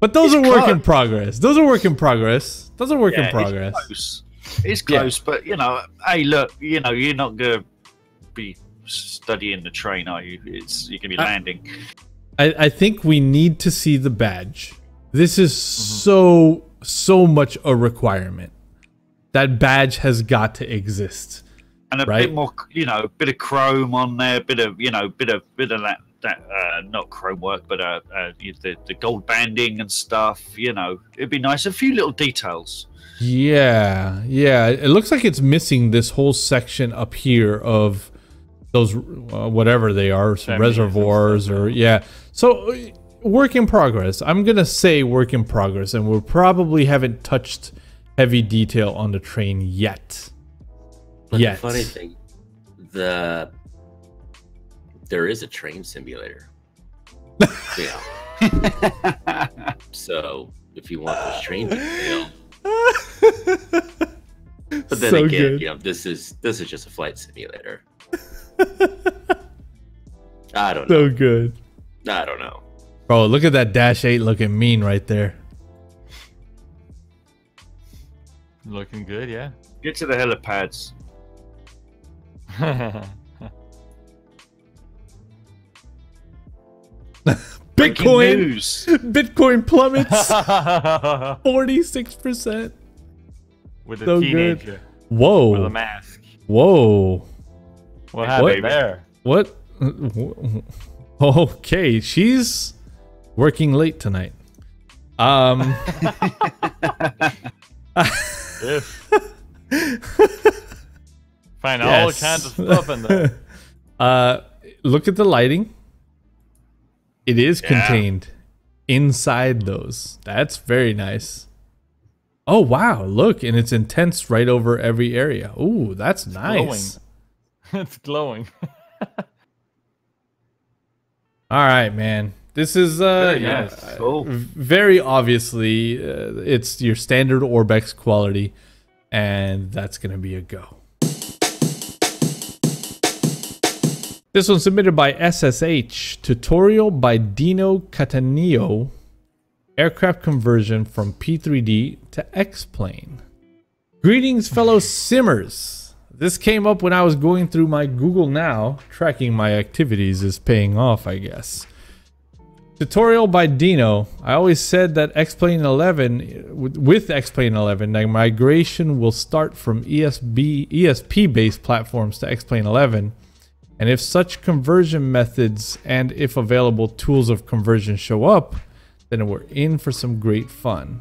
but those It's are work in progress. Those are work in progress. Those are work Yeah, in progress. It's close. It's close, but you know, hey, look, you know, you're not gonna be studying the train, are you? It's you're gonna be landing. I, I think we need to see the badge. This is mm-hmm. so so much a requirement. That badge has got to exist. and a Right. bit more, you know, a bit of chrome on there, A bit of, you know, bit of, bit of that, that, uh, not chrome work, but uh, uh, the the gold banding and stuff. You know, it'd be nice. A few little details. Yeah, yeah. It looks like it's missing this whole section up here of those uh, whatever they are, some Chimneys and reservoirs or yeah. So uh, work in progress. I'm gonna say work in progress, and we probably haven't touched heavy detail on the train yet. But Yet. the funny thing, the there is a train simulator. yeah. so if you want this train detail, but then So again, good. you know, this is this is just a flight simulator. I don't know. So good, I don't know. bro. Look at that Dash Eight looking mean right there. Looking good, yeah. Get to the helipads. Bitcoin, news. Bitcoin plummets forty six percent. With a So good. teenager with a mask. whoa. What happened baby. there? What? Okay, she's working late tonight. Um, If. Find all kinds of stuff in there. uh, look at the lighting. It is contained inside those. That's very nice. Oh wow! Look, and it's intense right over every area. Ooh, that's nice. it's glowing. All right, man. This is uh, Very yeah, nice. Cool. very obviously uh, it's your standard Orbx quality, and that's gonna be a go. This one submitted by SSH tutorial by Dino Cattaneo. Aircraft conversion from P3D to X-plane. Greetings, fellow simmers. This came up when I was going through my Google Now. Tracking my activities is paying off, I guess. Tutorial by Dino. I always said that X-Plane 11, with- X-Plane 11, the migration will start from ESB, ESP-based platforms to X-Plane 11. And if such conversion methods and if available tools of conversion show up, then we're in for some great fun.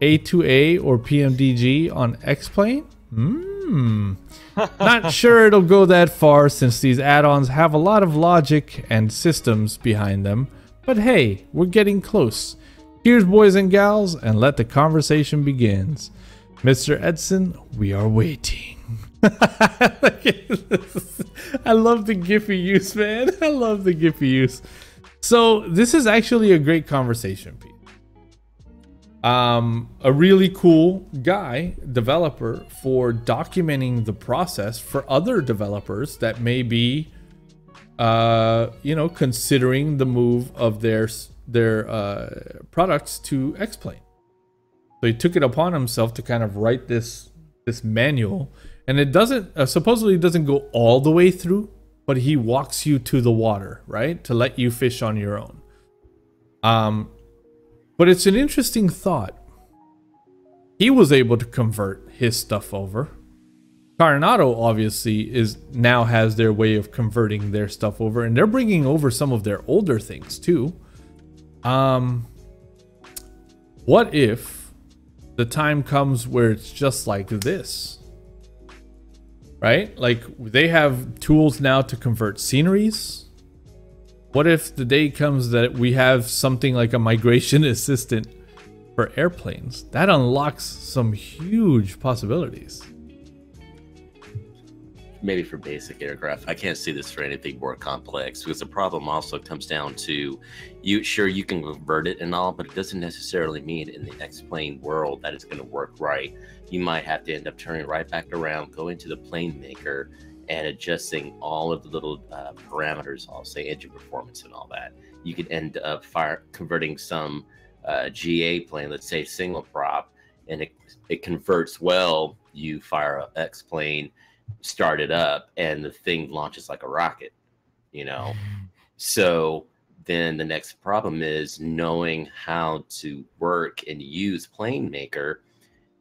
A2A or PMDG on X-Plane? Hmm. Not sure it'll go that far since these add-ons have a lot of logic and systems behind them. But hey, we're getting close. Cheers, boys and gals, and let the conversation begins. Mr. Edson, we are waiting. I love the Giphy use, man. I love the Giphy use. So this is actually a great conversation, Pete. Um, a really cool guy, developer, for documenting the process for other developers that may be uh, you know, considering the move of their their uh, products to X-Plane. So he took it upon himself to kind of write this this manual, and it doesn't uh, supposedly it doesn't go all the way through, but he walks you to the water, right, to let you fish on your own. Um, but it's an interesting thought. He was able to convert his stuff over. Carenado obviously is now has their way of converting their stuff over, and they're bringing over some of their older things too. Um, what if the time comes where it's just like this? Right? Like they have tools now to convert sceneries. What if the day comes that we have something like a migration assistant for airplanes? That unlocks some huge possibilities. maybe for basic aircraft. I can't see this for anything more complex because the problem also comes down to you sure you can convert it and all, but it doesn't necessarily mean in the X-plane world that it's going to work right. You might have to end up turning right back around, going to the plane maker and adjusting all of the little uh, parameters, I'll say engine performance and all that. You could end up fire converting some uh, GA plane, let's say single prop, and it, it converts well. You fire a X plane, start it up, and the thing launches like a rocket, you know? So then the next problem is knowing how to work and use Plane Maker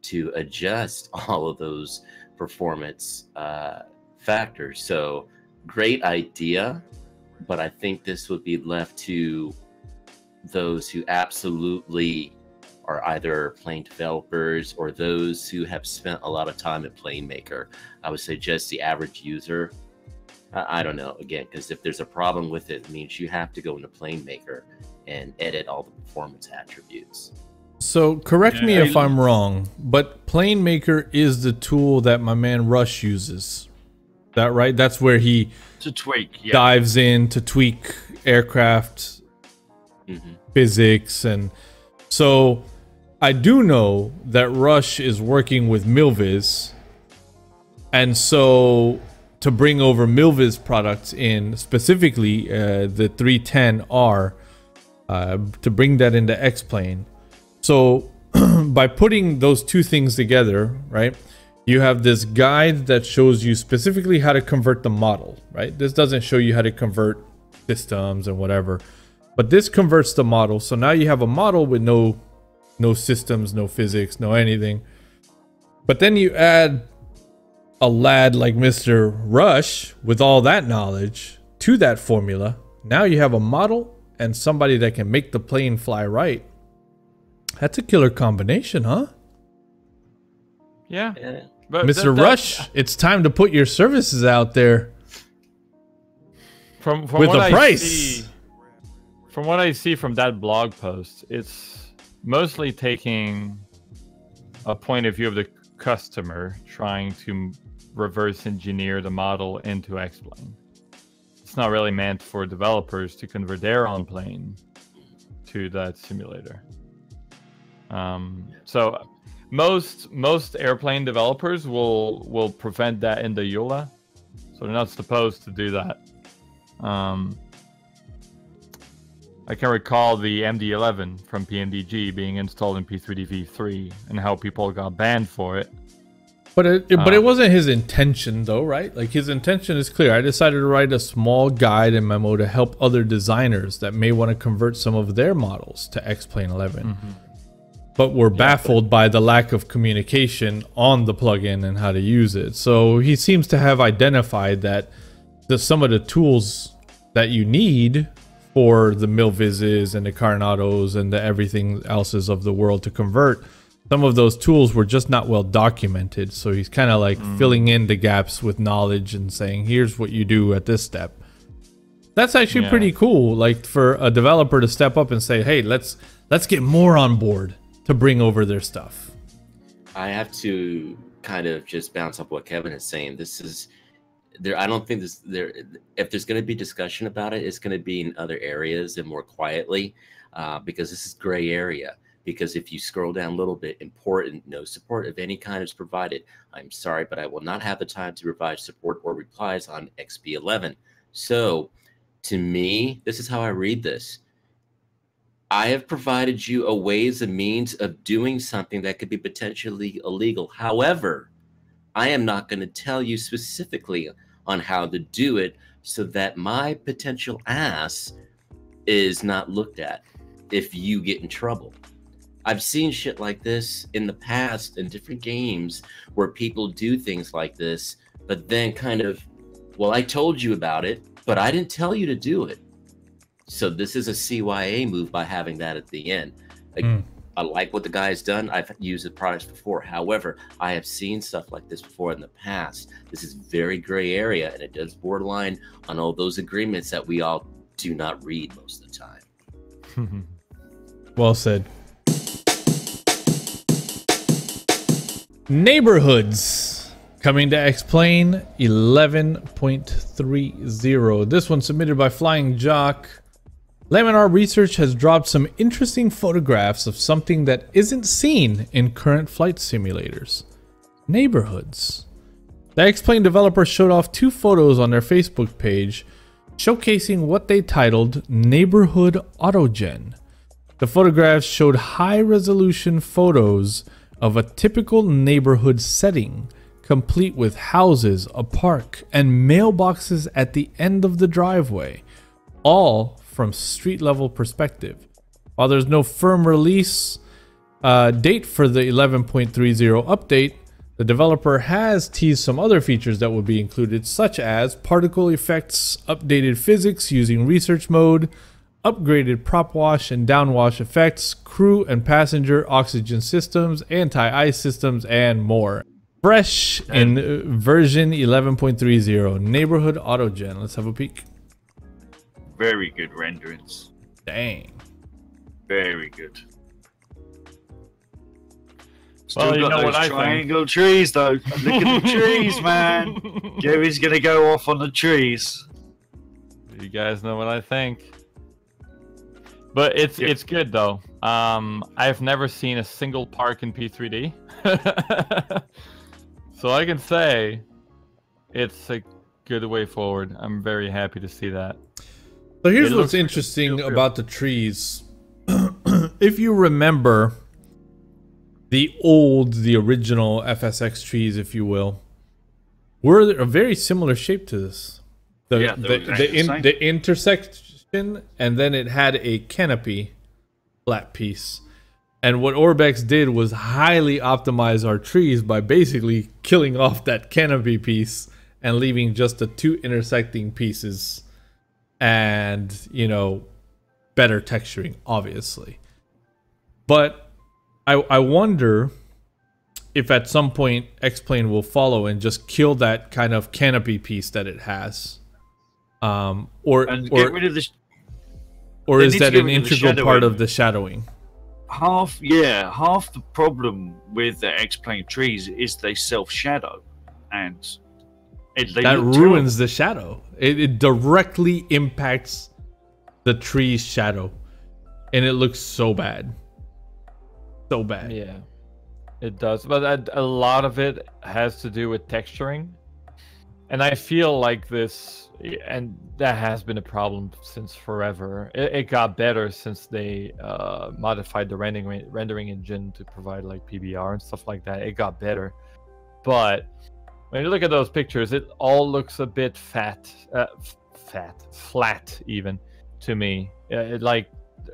to adjust all of those performance uh, factors. So great idea, but I think this would be left to those who absolutely are either plane developers or those who have spent a lot of time at Plane Maker. I would say just the average user. I, I don't know again because if there's a problem with it, it means you have to go into Plane Maker and edit all the performance attributes. So correct me Yeah, if I- I'm wrong, but Plane Maker is the tool that my man Rush uses. That right? That's where he to tweak. Yeah. dives in to tweak aircraft Mhm. physics and so I do know that Rush is working with Milviz and so to bring over Milviz products in specifically uh, the 310R uh, to bring that into X-Plane. So by putting those two things together, right? You have this guide that shows you specifically how to convert the model, right? This doesn't show you how to convert systems and whatever. But this converts the model. So now you have a model with no no systems, no physics, no anything. But then you add a lad like Mr. Rush with all that knowledge to that formula. Now you have a model and somebody that can make the plane fly right. That's a killer combination, huh? Yeah. Yeah. But Mr. that- that- Rush, it's time to put your services out there. from, from with what a I price. see, from what I see from that blog post, it's mostly taking a point of view of the customer trying to reverse engineer the model into X-Plane. It's not really meant for developers to convert their own plane to that simulator. Um, so most most airplane developers will will prevent that in the EULA, so they're not supposed to do that. Um, I can recall the MD11 from PMDG being installed in P3DV3 and how people got banned for it. But it, it- but it Um, wasn't his intention though, right? Like his intention is clear. I decided to write a small guide and memo to help other designers that may want to convert some of their models to X-Plane 11. But were baffled by the lack of communication on the plugin and how to use it. So he seems to have identified that the some of the tools that you need for the Milvizes and the Carenados and the everything else's of the world to convert, some of those tools were just not well documented. So he's kind of like mm. filling in the gaps with knowledge and saying, here's what you do at this step. That's actually Yeah. pretty cool. Like for a developer to step up and say, hey, let's let's get more on board to bring over their stuff. I have to kind of just bounce off what Kevin is saying. This is there. I don't think this there. If there's going to be discussion about it, it's going to be in other areas and more quietly, uh, because this is gray area. Because if you scroll down a little bit, important, no support of any kind is provided. I'm sorry, but I will not have the time to provide support or replies on XP11. So To me, this is how I read this. I have provided you a ways and means of doing something that could be potentially illegal. However, I am not going to tell you specifically on how to do it so that my potential ass is not looked at if you get in trouble. I've seen shit like this in the past in different games where people do things like this, but then kind of, well, I told you about it, but I didn't tell you to do it. So this is a CYA move by having that at the end. Like, Mm. I like what the guy's done. I've used the products before. However, I have seen stuff like this before in the past. This is very gray area, and it does borderline on all those agreements that we all do not read most of the time. Well said. Neighborhoods coming to X-Plane 11.30. This one submitted by Flying Jock. Laminar Research has dropped some interesting photographs of something that isn't seen in current flight simulators neighborhoods. The X-Plane developer showed off two photos on their Facebook page showcasing what they titled Neighborhood Autogen. The photographs showed high resolution photos of a typical neighborhood setting, complete with houses, a park, and mailboxes at the end of the driveway, all from street level perspective. While there's no firm release uh, date for the 11.30 update, the developer has teased some other features that will be included, such as particle effects, updated physics using research mode, upgraded prop wash and downwash effects, crew and passenger oxygen systems, anti ice systems, and more. Fresh in version 11.30, Neighborhood Autogen. Let's have a peek. Very good renderings. Dang. Very good. Still Well, you got know those what I think. triangle trees though. Look at the trees, man. Gary's gonna go off on the trees. You guys know what I think. But it's Yeah. it's good though. Um, I've never seen a single park in P3D, so I can say it's a good way forward. I'm very happy to see that. So here's It what's like interesting about the trees. if you remember the old, the original FSX trees, if you will, were a very similar shape to this. The Yeah, the the, in, the intersection, and then it had a canopy flat piece. And what Orbx did was highly optimize our trees by basically killing off that canopy piece and leaving just the two intersecting pieces and you know better texturing obviously. But i i wonder if at some point x-plane will follow and just kill that kind of canopy piece that it has. Um or And or, rid of the sh- or is that an integral part of the shadowing? Half. Yeah, half the problem with the X-plane trees is they self-shadow, and it, they that ruins the shadow. It, it directly impacts the tree's shadow. And it looks so bad. So bad. Yeah, it does. But a, a lot of it has to do with texturing, and I feel like this, and that has been a problem since forever. It, it got better since they uh, modified the rendering rendering engine to provide like PBR and stuff like that. It got better, but when you look at those pictures, it all looks a bit fat, uh, fat, flat even to me. Uh, It, like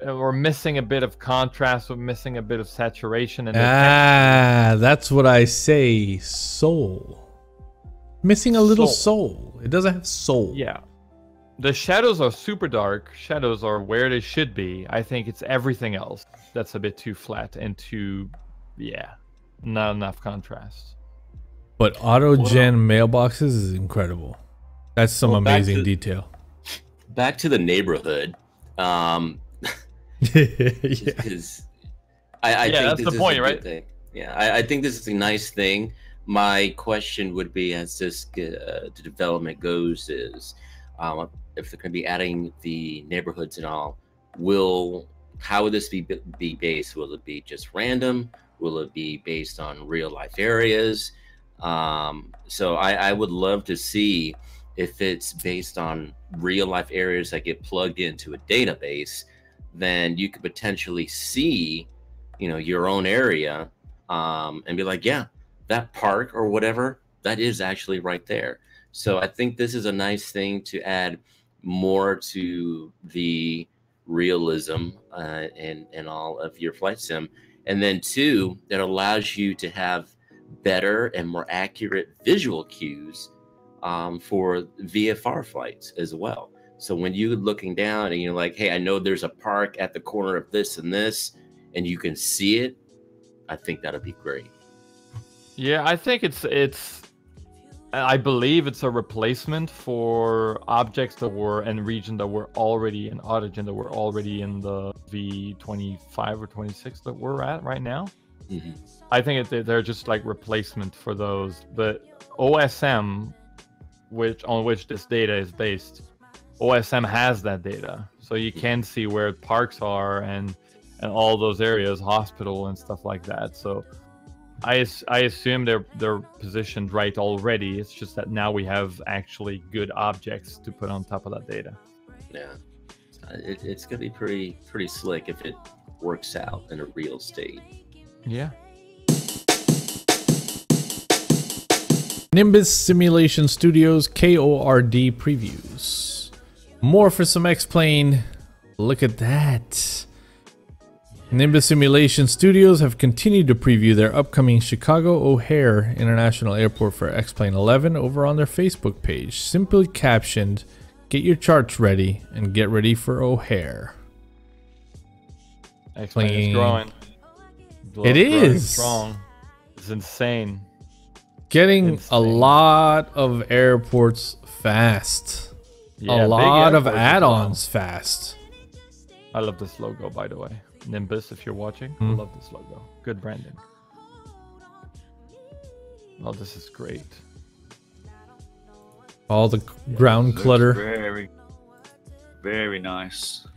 uh, we're missing a bit of contrast. We're missing a bit of saturation, and Ah, that's what I say. Soul. Missing a little soul. It doesn't have soul. Yeah. The shadows are super dark. Shadows are where they should be. I think it's everything else that's a bit too flat and too, yeah, not enough contrast. But auto gen mailboxes is incredible. That's some Well, back amazing to- detail. Back to the neighborhood. Um, yeah. because I, I Yeah, think that's this the is point, a right? Thing. Yeah, I, I think this is a nice thing. My question would be, as this uh, the development goes, is um, if they're going to be adding the neighborhoods and all, will how would this be be based? Will it be just random? Will it be based on real life areas? Um, so I, I would love to see if it's based on real life areas that get plugged into a database, then you could potentially see, you know, your own area um, and be like, yeah, that park or whatever, that is actually right there. So I think this is a nice thing to add more to the realism uh, and and all of your flight sim, and then two that allows you to have better and more accurate visual cues um, for VFR flights as well. So when you're looking down and you're like, hey, I know there's a park at the corner of this and this, and you can see it, I think that'll be great. Yeah, I think it's it's I believe it's a replacement for objects that were in region that were already in Autogen that were already in the V25 or 26 that we're at right now. Mhm. I think it, they're just like replacement for those. But OSM, which on which this data is based, OSM has that data, so you can see where parks are and and all those areas, hospital and stuff like that. So I I assume they're they're positioned right already. It's just that now we have actually good objects to put on top of that data. Yeah, Uh, it, it's gonna be pretty pretty slick if it works out in a real state. Yeah. Nimbus Simulation Studios KORD previews. More for some X-Plane. Look at that. Nimbus Simulation Studios have continued to preview their upcoming Chicago O'Hare International Airport for X-Plane 11 over on their Facebook page. Simply captioned, "Get your charts ready and get ready for O'Hare." X-Plane is growing. Glo- It strong. It's insane. Getting a lot of airports fast. Yeah, a lot of airports as well. add-ons fast. I love this logo, by the way. Nimbus, if you're watching, I Hmm. love this logo. Good branding. Oh, this is great. All the ground clutter. Very, very nice.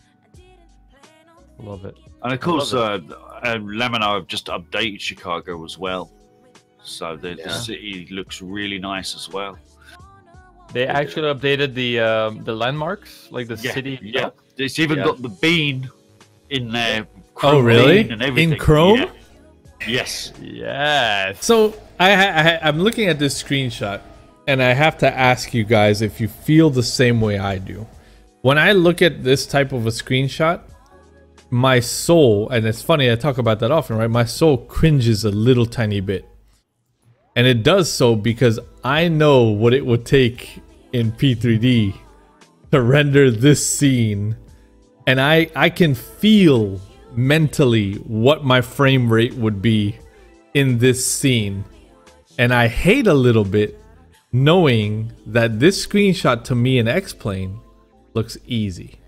Love it. And of course, uh, uh, Laminar have just updated Chicago as well. So the, the city looks really nice as well. They actually updated the um, the landmarks, like the Yeah, city. yeah. It's even Yeah. got the bean in there. Oh, really? bean And In. Chrome? Yeah. Yes. Yes. So I, I I'm looking at this screenshot, and I have to ask you guys if you feel the same way I do. When I look at this type of a screenshot, my soul, and it's funny I talk about that often, right? My soul cringes a little tiny bit, and it does so because I know what it would take in P3D to render this scene, and I I can feel mentally what my frame rate would be in this scene. And I hate a little bit knowing that this screenshot to me in X-Plane looks easy.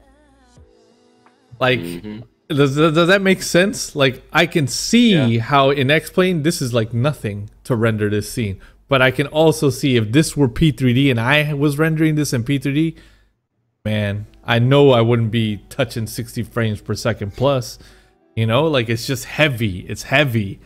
Like, does, does does that make sense? Like, I can see how in X-Plane this is like nothing to render this scene. But I can also see if this were P3D and I was rendering this in P3D, man, I know I wouldn't be touching 60 frames per second plus. You know, like it's just heavy. It's heavy.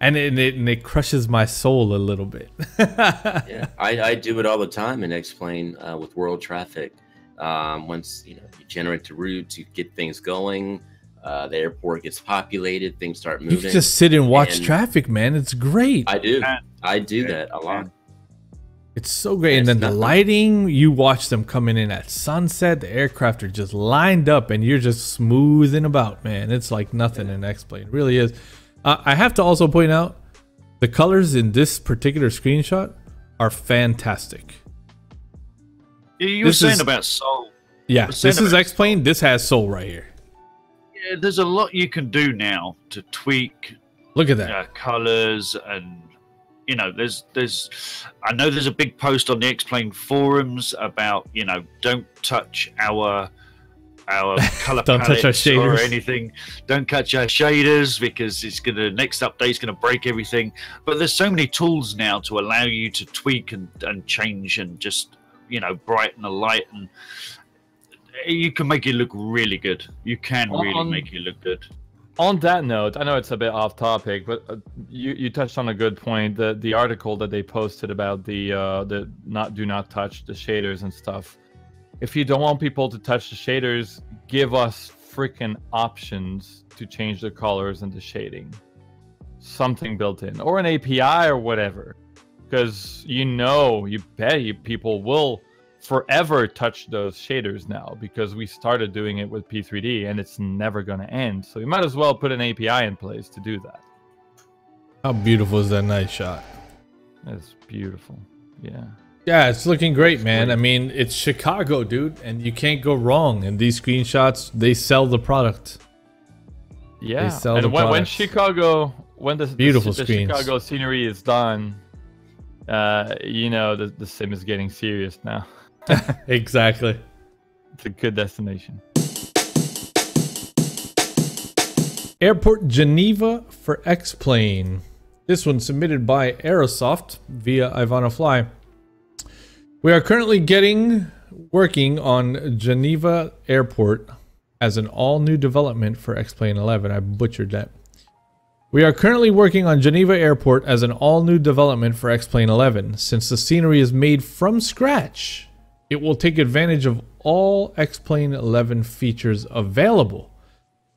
And it, and it, and it crushes my soul a little bit. yeah, I, I do it all the time in X-Plane uh, with world traffic. Um, once you know you generate the route to get things going, uh, the airport gets populated, things start you moving. can just sit and watch And- traffic, man. It's great. I do, I do Yeah, that a lot. It's so great. And It's then the lighting, you watch them coming in at sunset. The aircraft are just lined up and you're just smoothing about, man. It's like nothing in X-Plane. It really is. Uh, I have to also point out the colors in this particular screenshot are fantastic. You you were This saying is- about soul. Yeah, this is. X-Plane. This has soul right here. Yeah, there's a lot you can do now to tweak Look at that. uh, colors and you know there's there's i know there's a big post on the x-plane forums about you know don't touch our our color Don't touch our palettes or shaders. anything don't touch our shaders because it's gonna next update's gonna break everything but there's so many tools now to allow you to tweak and, and change and just you know brighten the light and you can make it look really good you can really On- make it look good on that note, I know it's a bit off topic, but uh, you, you touched on a good point. The the article that they posted about the uh, the not do not touch the shaders and stuff. If you don't want people to touch the shaders, give us freaking options to change the colors and the shading. Something built in, or an API or whatever, because you know, you bet you people will forever touch those shaders now because we started doing it with P3D and it's never going to end. So you might as well put an API in place to do that. How beautiful is that night shot? That's beautiful. Yeah. Yeah, it's looking great, man. I mean, it's Chicago, dude, and you can't go wrong. And these screenshots, they sell the product. Yeah. They sell and the when, when. Chicago, when the, Beautiful the, the. Chicago scenery is done, uh, you know, the, the sim is getting serious now. Exactly. It's a good destination. Airport Geneva for X-Plane. This one submitted by Aerosoft via Ivana Fly. We are currently getting working on Geneva Airport as an all-new development for X-Plane 11. I butchered that. We are currently working on Geneva Airport as an all-new development for X-Plane 11. Since the scenery is made from scratch, it will take advantage of all X-Plane 11 features available.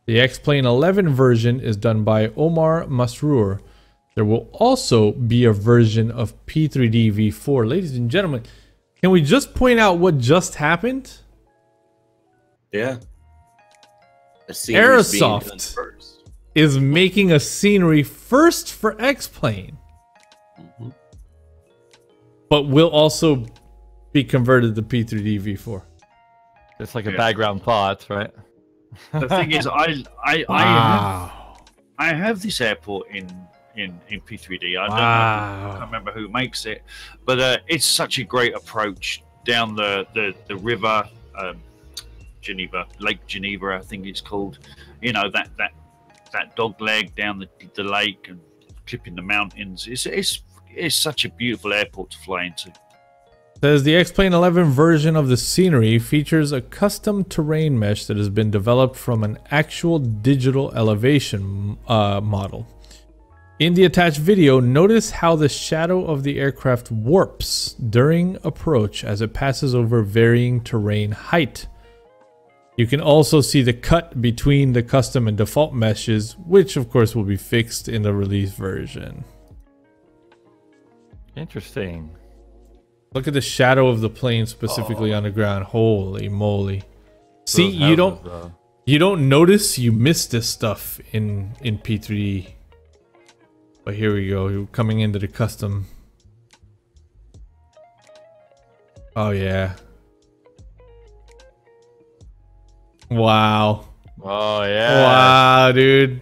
The X-Plane 11 version is done by Omar Masroor. There will also be a version of P3D V4. Ladies and gentlemen, can we just point out what just happened? Yeah. Aerosoft. Is making a scenery first for X-Plane, Mhm. but will also be converted to P3D V4. It's like a Yeah. background thought, right? The thing is, I I I have, I have this airport in in in P3D. I don't know. I can't remember who makes it, but uh, it's such a great approach down the the the river, um, Geneva, Lake Geneva, I think it's called. You know that that that dog leg down the the lake and clipping the mountains. It's it's it's such a beautiful airport to fly into. Says the X-Plane 11 version of the scenery features a custom terrain mesh that has been developed from an actual digital elevation uh, model. In the attached video, notice how the shadow of the aircraft warps during approach as it passes over varying terrain height. You can also see the cut between the custom and default meshes, which of course will be fixed in the release version. Interesting. Look at the shadow of the plane specifically on the ground. Holy moly. See, Those you don't though. you don't notice you miss this stuff in in P3D. But here we go. You're coming into the custom. Oh yeah. Wow. Oh yeah. Wow, dude.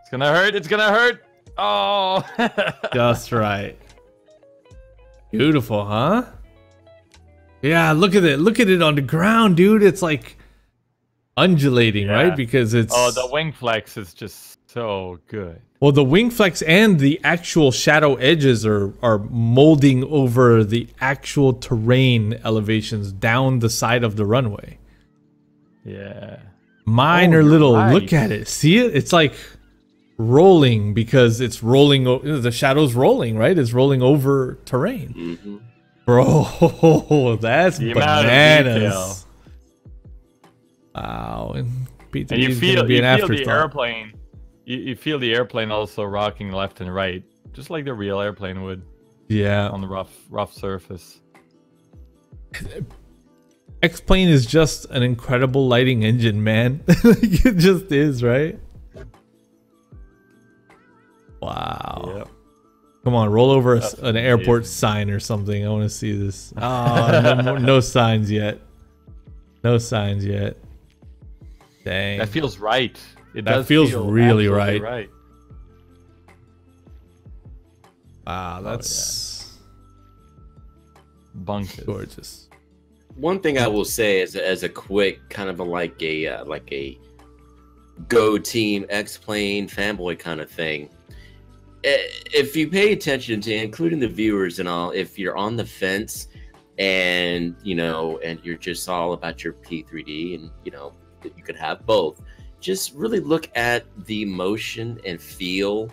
It's gonna hurt. It's gonna hurt. Oh. Just right. Beautiful, huh? Yeah, look at it. Look at it on the ground, dude. It's like undulating, Yeah. right? Because it's oh, the wing flex is just so good. well, the wing flex and the actual shadow edges are are molding over the actual terrain elevations down the side of the runway. Yeah. Minor Oh, little. right. Look at it. See it? It's like rolling because it's rolling. The shadow's rolling, right? It's rolling over terrain. Mhm. Bro, that's The amount of detail. bananas. Wow, and P3 And you feel you an feel the airplane. You, you feel the airplane also rocking left and right, just like the real airplane would Yeah, on the rough rough surface. X-plane is just an incredible lighting engine, man. It just is, right? Wow. Yep. Come on, roll over a s That's an airport amazing. sign or something. I want to see this. Oh, no, more- no signs yet. No signs yet. Dang. That feels right. It That does feels feel really right. right. wow, that's Bunkers. gorgeous. One thing I will say is as a quick kind of a, like a uh, like a go team X plane fanboy kind of thing. I- If you pay attention to including the viewers and all, if you're on the fence and you know and you're just all about your P3D and you know you could have both. Just really look at the motion and feel,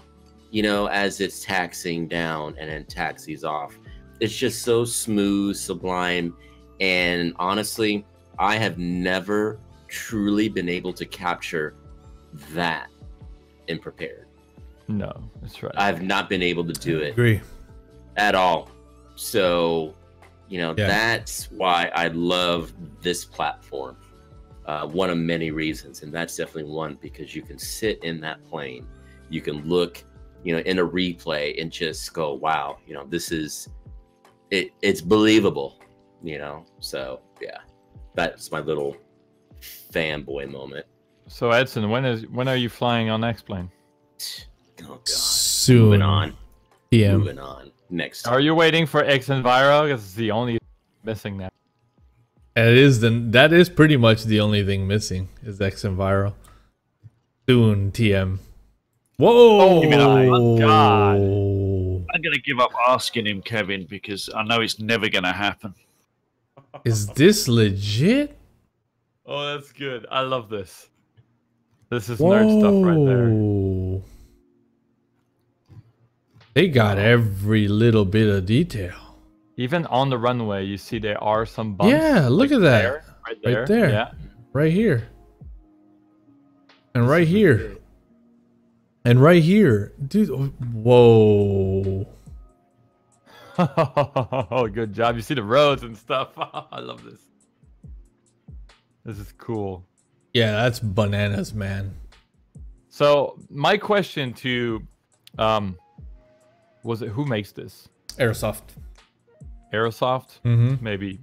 you know, as it's taxing down and then taxis off. It's just so smooth, sublime, and honestly, I have never truly been able to capture that in prepared. No, that's right. I've not been able to do it Agree. at all. So, you know, Yeah. that's why I love this platform. Uh, one of many reasons, and that's definitely one because you can sit in that plane, you can look, you know, in a replay and just go, "Wow, you know, this is it. It's believable," you know. So, yeah, that's my little fanboy moment. so Edson, when is when are you flying on X plane? Oh God, Soon. moving on, PM. moving on. Next, Are you waiting for xEnviro? Because it's the only missing now. It is the that is pretty much the only thing missing is xEnviro. Soon TM. Whoa! Oh, give it a- oh. God. I'm going to give up asking him, Kevin, because I know it's never going to happen. Is this legit? Oh, that's good. I love this. This is nerd stuff right there. They got every little bit of detail. Even on the runway, you see there are some bumps. Yeah, look like at that. there, right Right there. there. Yeah. Right here. And right here. And right here. Dude, whoa. oh, good job. You see the roads and stuff. I love this. This is cool. Yeah, that's bananas, man. So my question to, um, was it who makes this? Airsoft. Aerosoft? Mm-hmm. Maybe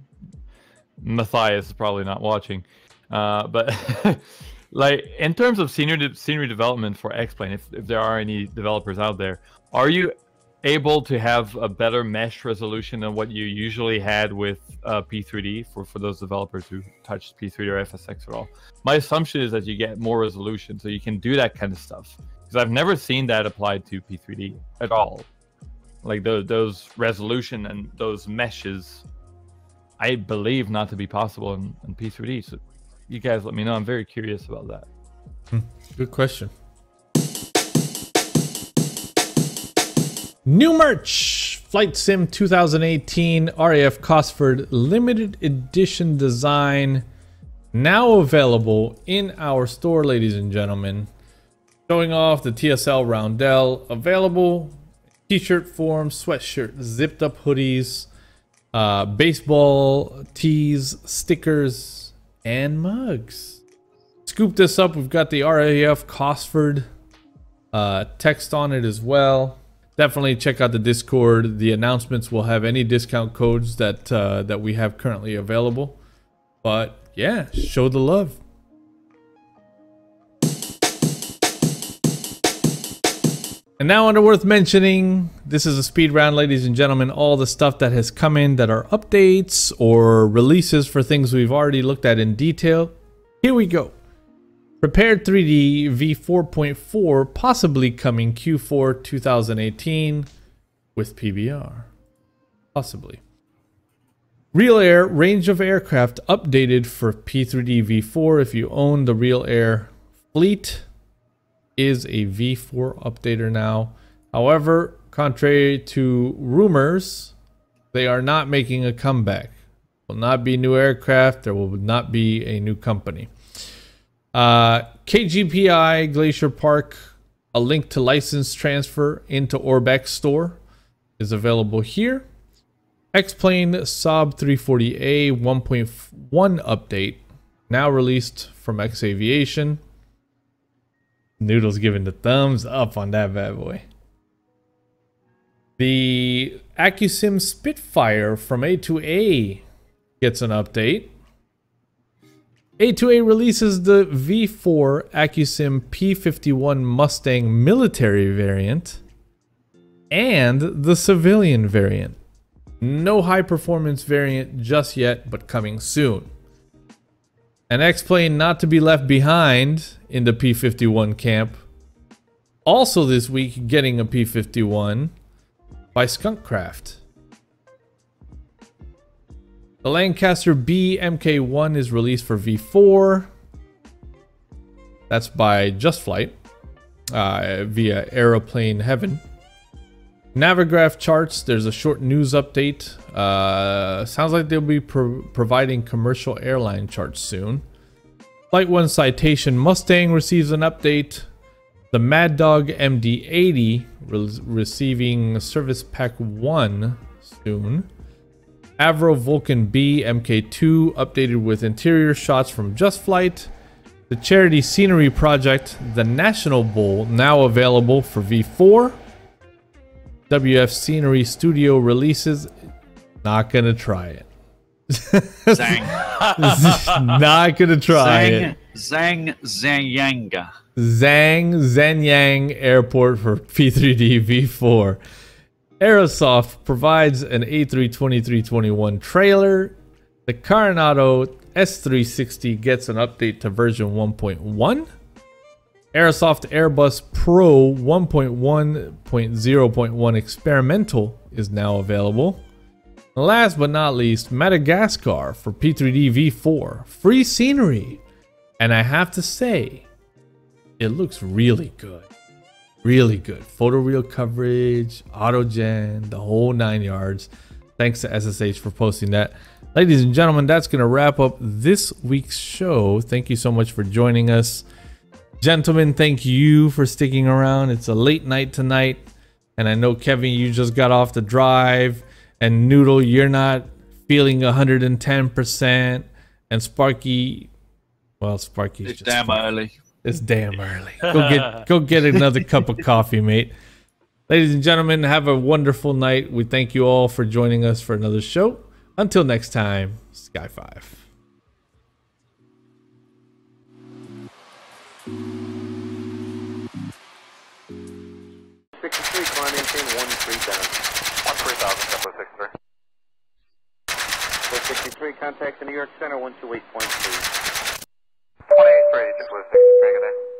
Matthias is probably not watching, uh, but like in terms of scenery de- scenery development for X-Plane, if if there are any developers out there, are you able to have a better mesh resolution than what you usually had with uh, P3D for, for those developers who touched P3D or FSX at all. My assumption is that you get more resolution, so you can do that kind of stuff. Because I've never seen that applied to P3D at all. Like those, those resolution and those meshes, I believe not to be possible in, in P3D. So you guys let me know. I'm very curious about that. Hmm, good question. New merch Flight Sim 2018 RAF Cosford limited edition design now available in our store, ladies and gentlemen. Showing off the TSL Roundel available t shirt form, sweatshirt, zipped up hoodies, uh, baseball tees, stickers, and mugs scoop this up. We've got the RAF Cosford uh, text on it as well. Definitely check out the Discord. The announcements will have any discount codes that uh, that we have currently available. But yeah, show the love. And now, under worth mentioning, this is a speed round, ladies and gentlemen. All the stuff that has come in that are updates or releases for things we've already looked at in detail. Here we go. Prepar3D V4.4 possibly coming Q4 2018 with PBR. Possibly. Real Air range of aircraft updated for P3D V4 if you own the Real Air fleet is a V4 updater now. However, contrary to rumors, they are not making a comeback. Will not be new aircraft. There will not be a new company. Uh, KGPI Glacier Park, a link to license transfer into Orbx store is available here. X-Plane Saab 340A 1.1 update, now released from X Aviation. Noodles giving the thumbs up on that bad boy. The AccuSim Spitfire from A2A gets an update. A2A releases the V4 AccuSim P51 Mustang military variant and the civilian variant. No high performance variant just yet, but coming soon. An X-Plane not to be left behind in the P51 camp. Also this week getting a P51 by Skunkcraft. The Lancaster B MK1 is released for V4. That's by Just Flight uh, via Aeroplane Heaven. Navigraph charts, there's a short news update. Uh, sounds like they'll be pro- providing commercial airline charts soon. Flight 1 Citation Mustang receives an update. The Mad Dog MD80 re- receiving Service Pack 1 soon. Avro Vulcan B MK2 updated with interior shots from Just Flight. The charity scenery project, the National Bowl, now available for V4. WF Scenery Studio releases. Not gonna try it. Zang. Not gonna try it. Zang. Zang Zanyanga. Zhang Zhenyang Airport for P3D V4. Aerosoft provides an A32321 trailer. The Carenado S360 gets an update to version 1.1. Aerosoft Airbus Pro 1.1.0.1 experimental is now available. And last but not least, Madagascar for P3D V4. Free scenery. And I have to say, it looks really good. Really good. Photoreal coverage, autogen, the whole nine yards. Thanks to SSH for posting that. Ladies and gentlemen, that's going to wrap up this week's show. Thank you so much for joining us. Gentlemen, thank you for sticking around. It's a late night tonight. And I know, Kevin, you just got off the drive. And Noodle, you're not feeling 110%. And Sparky, well, Sparky's It's just damn early. It's damn early. Go get go get another cup of coffee, mate. Ladies and gentlemen, have a wonderful night. We thank you all for joining us for another show. Until next time, Sky 5. 63, climbing, chain 1, 3 climb maintain 13000. 13000, 63, contact the New York Center, 128.3. 183, just 63, good day.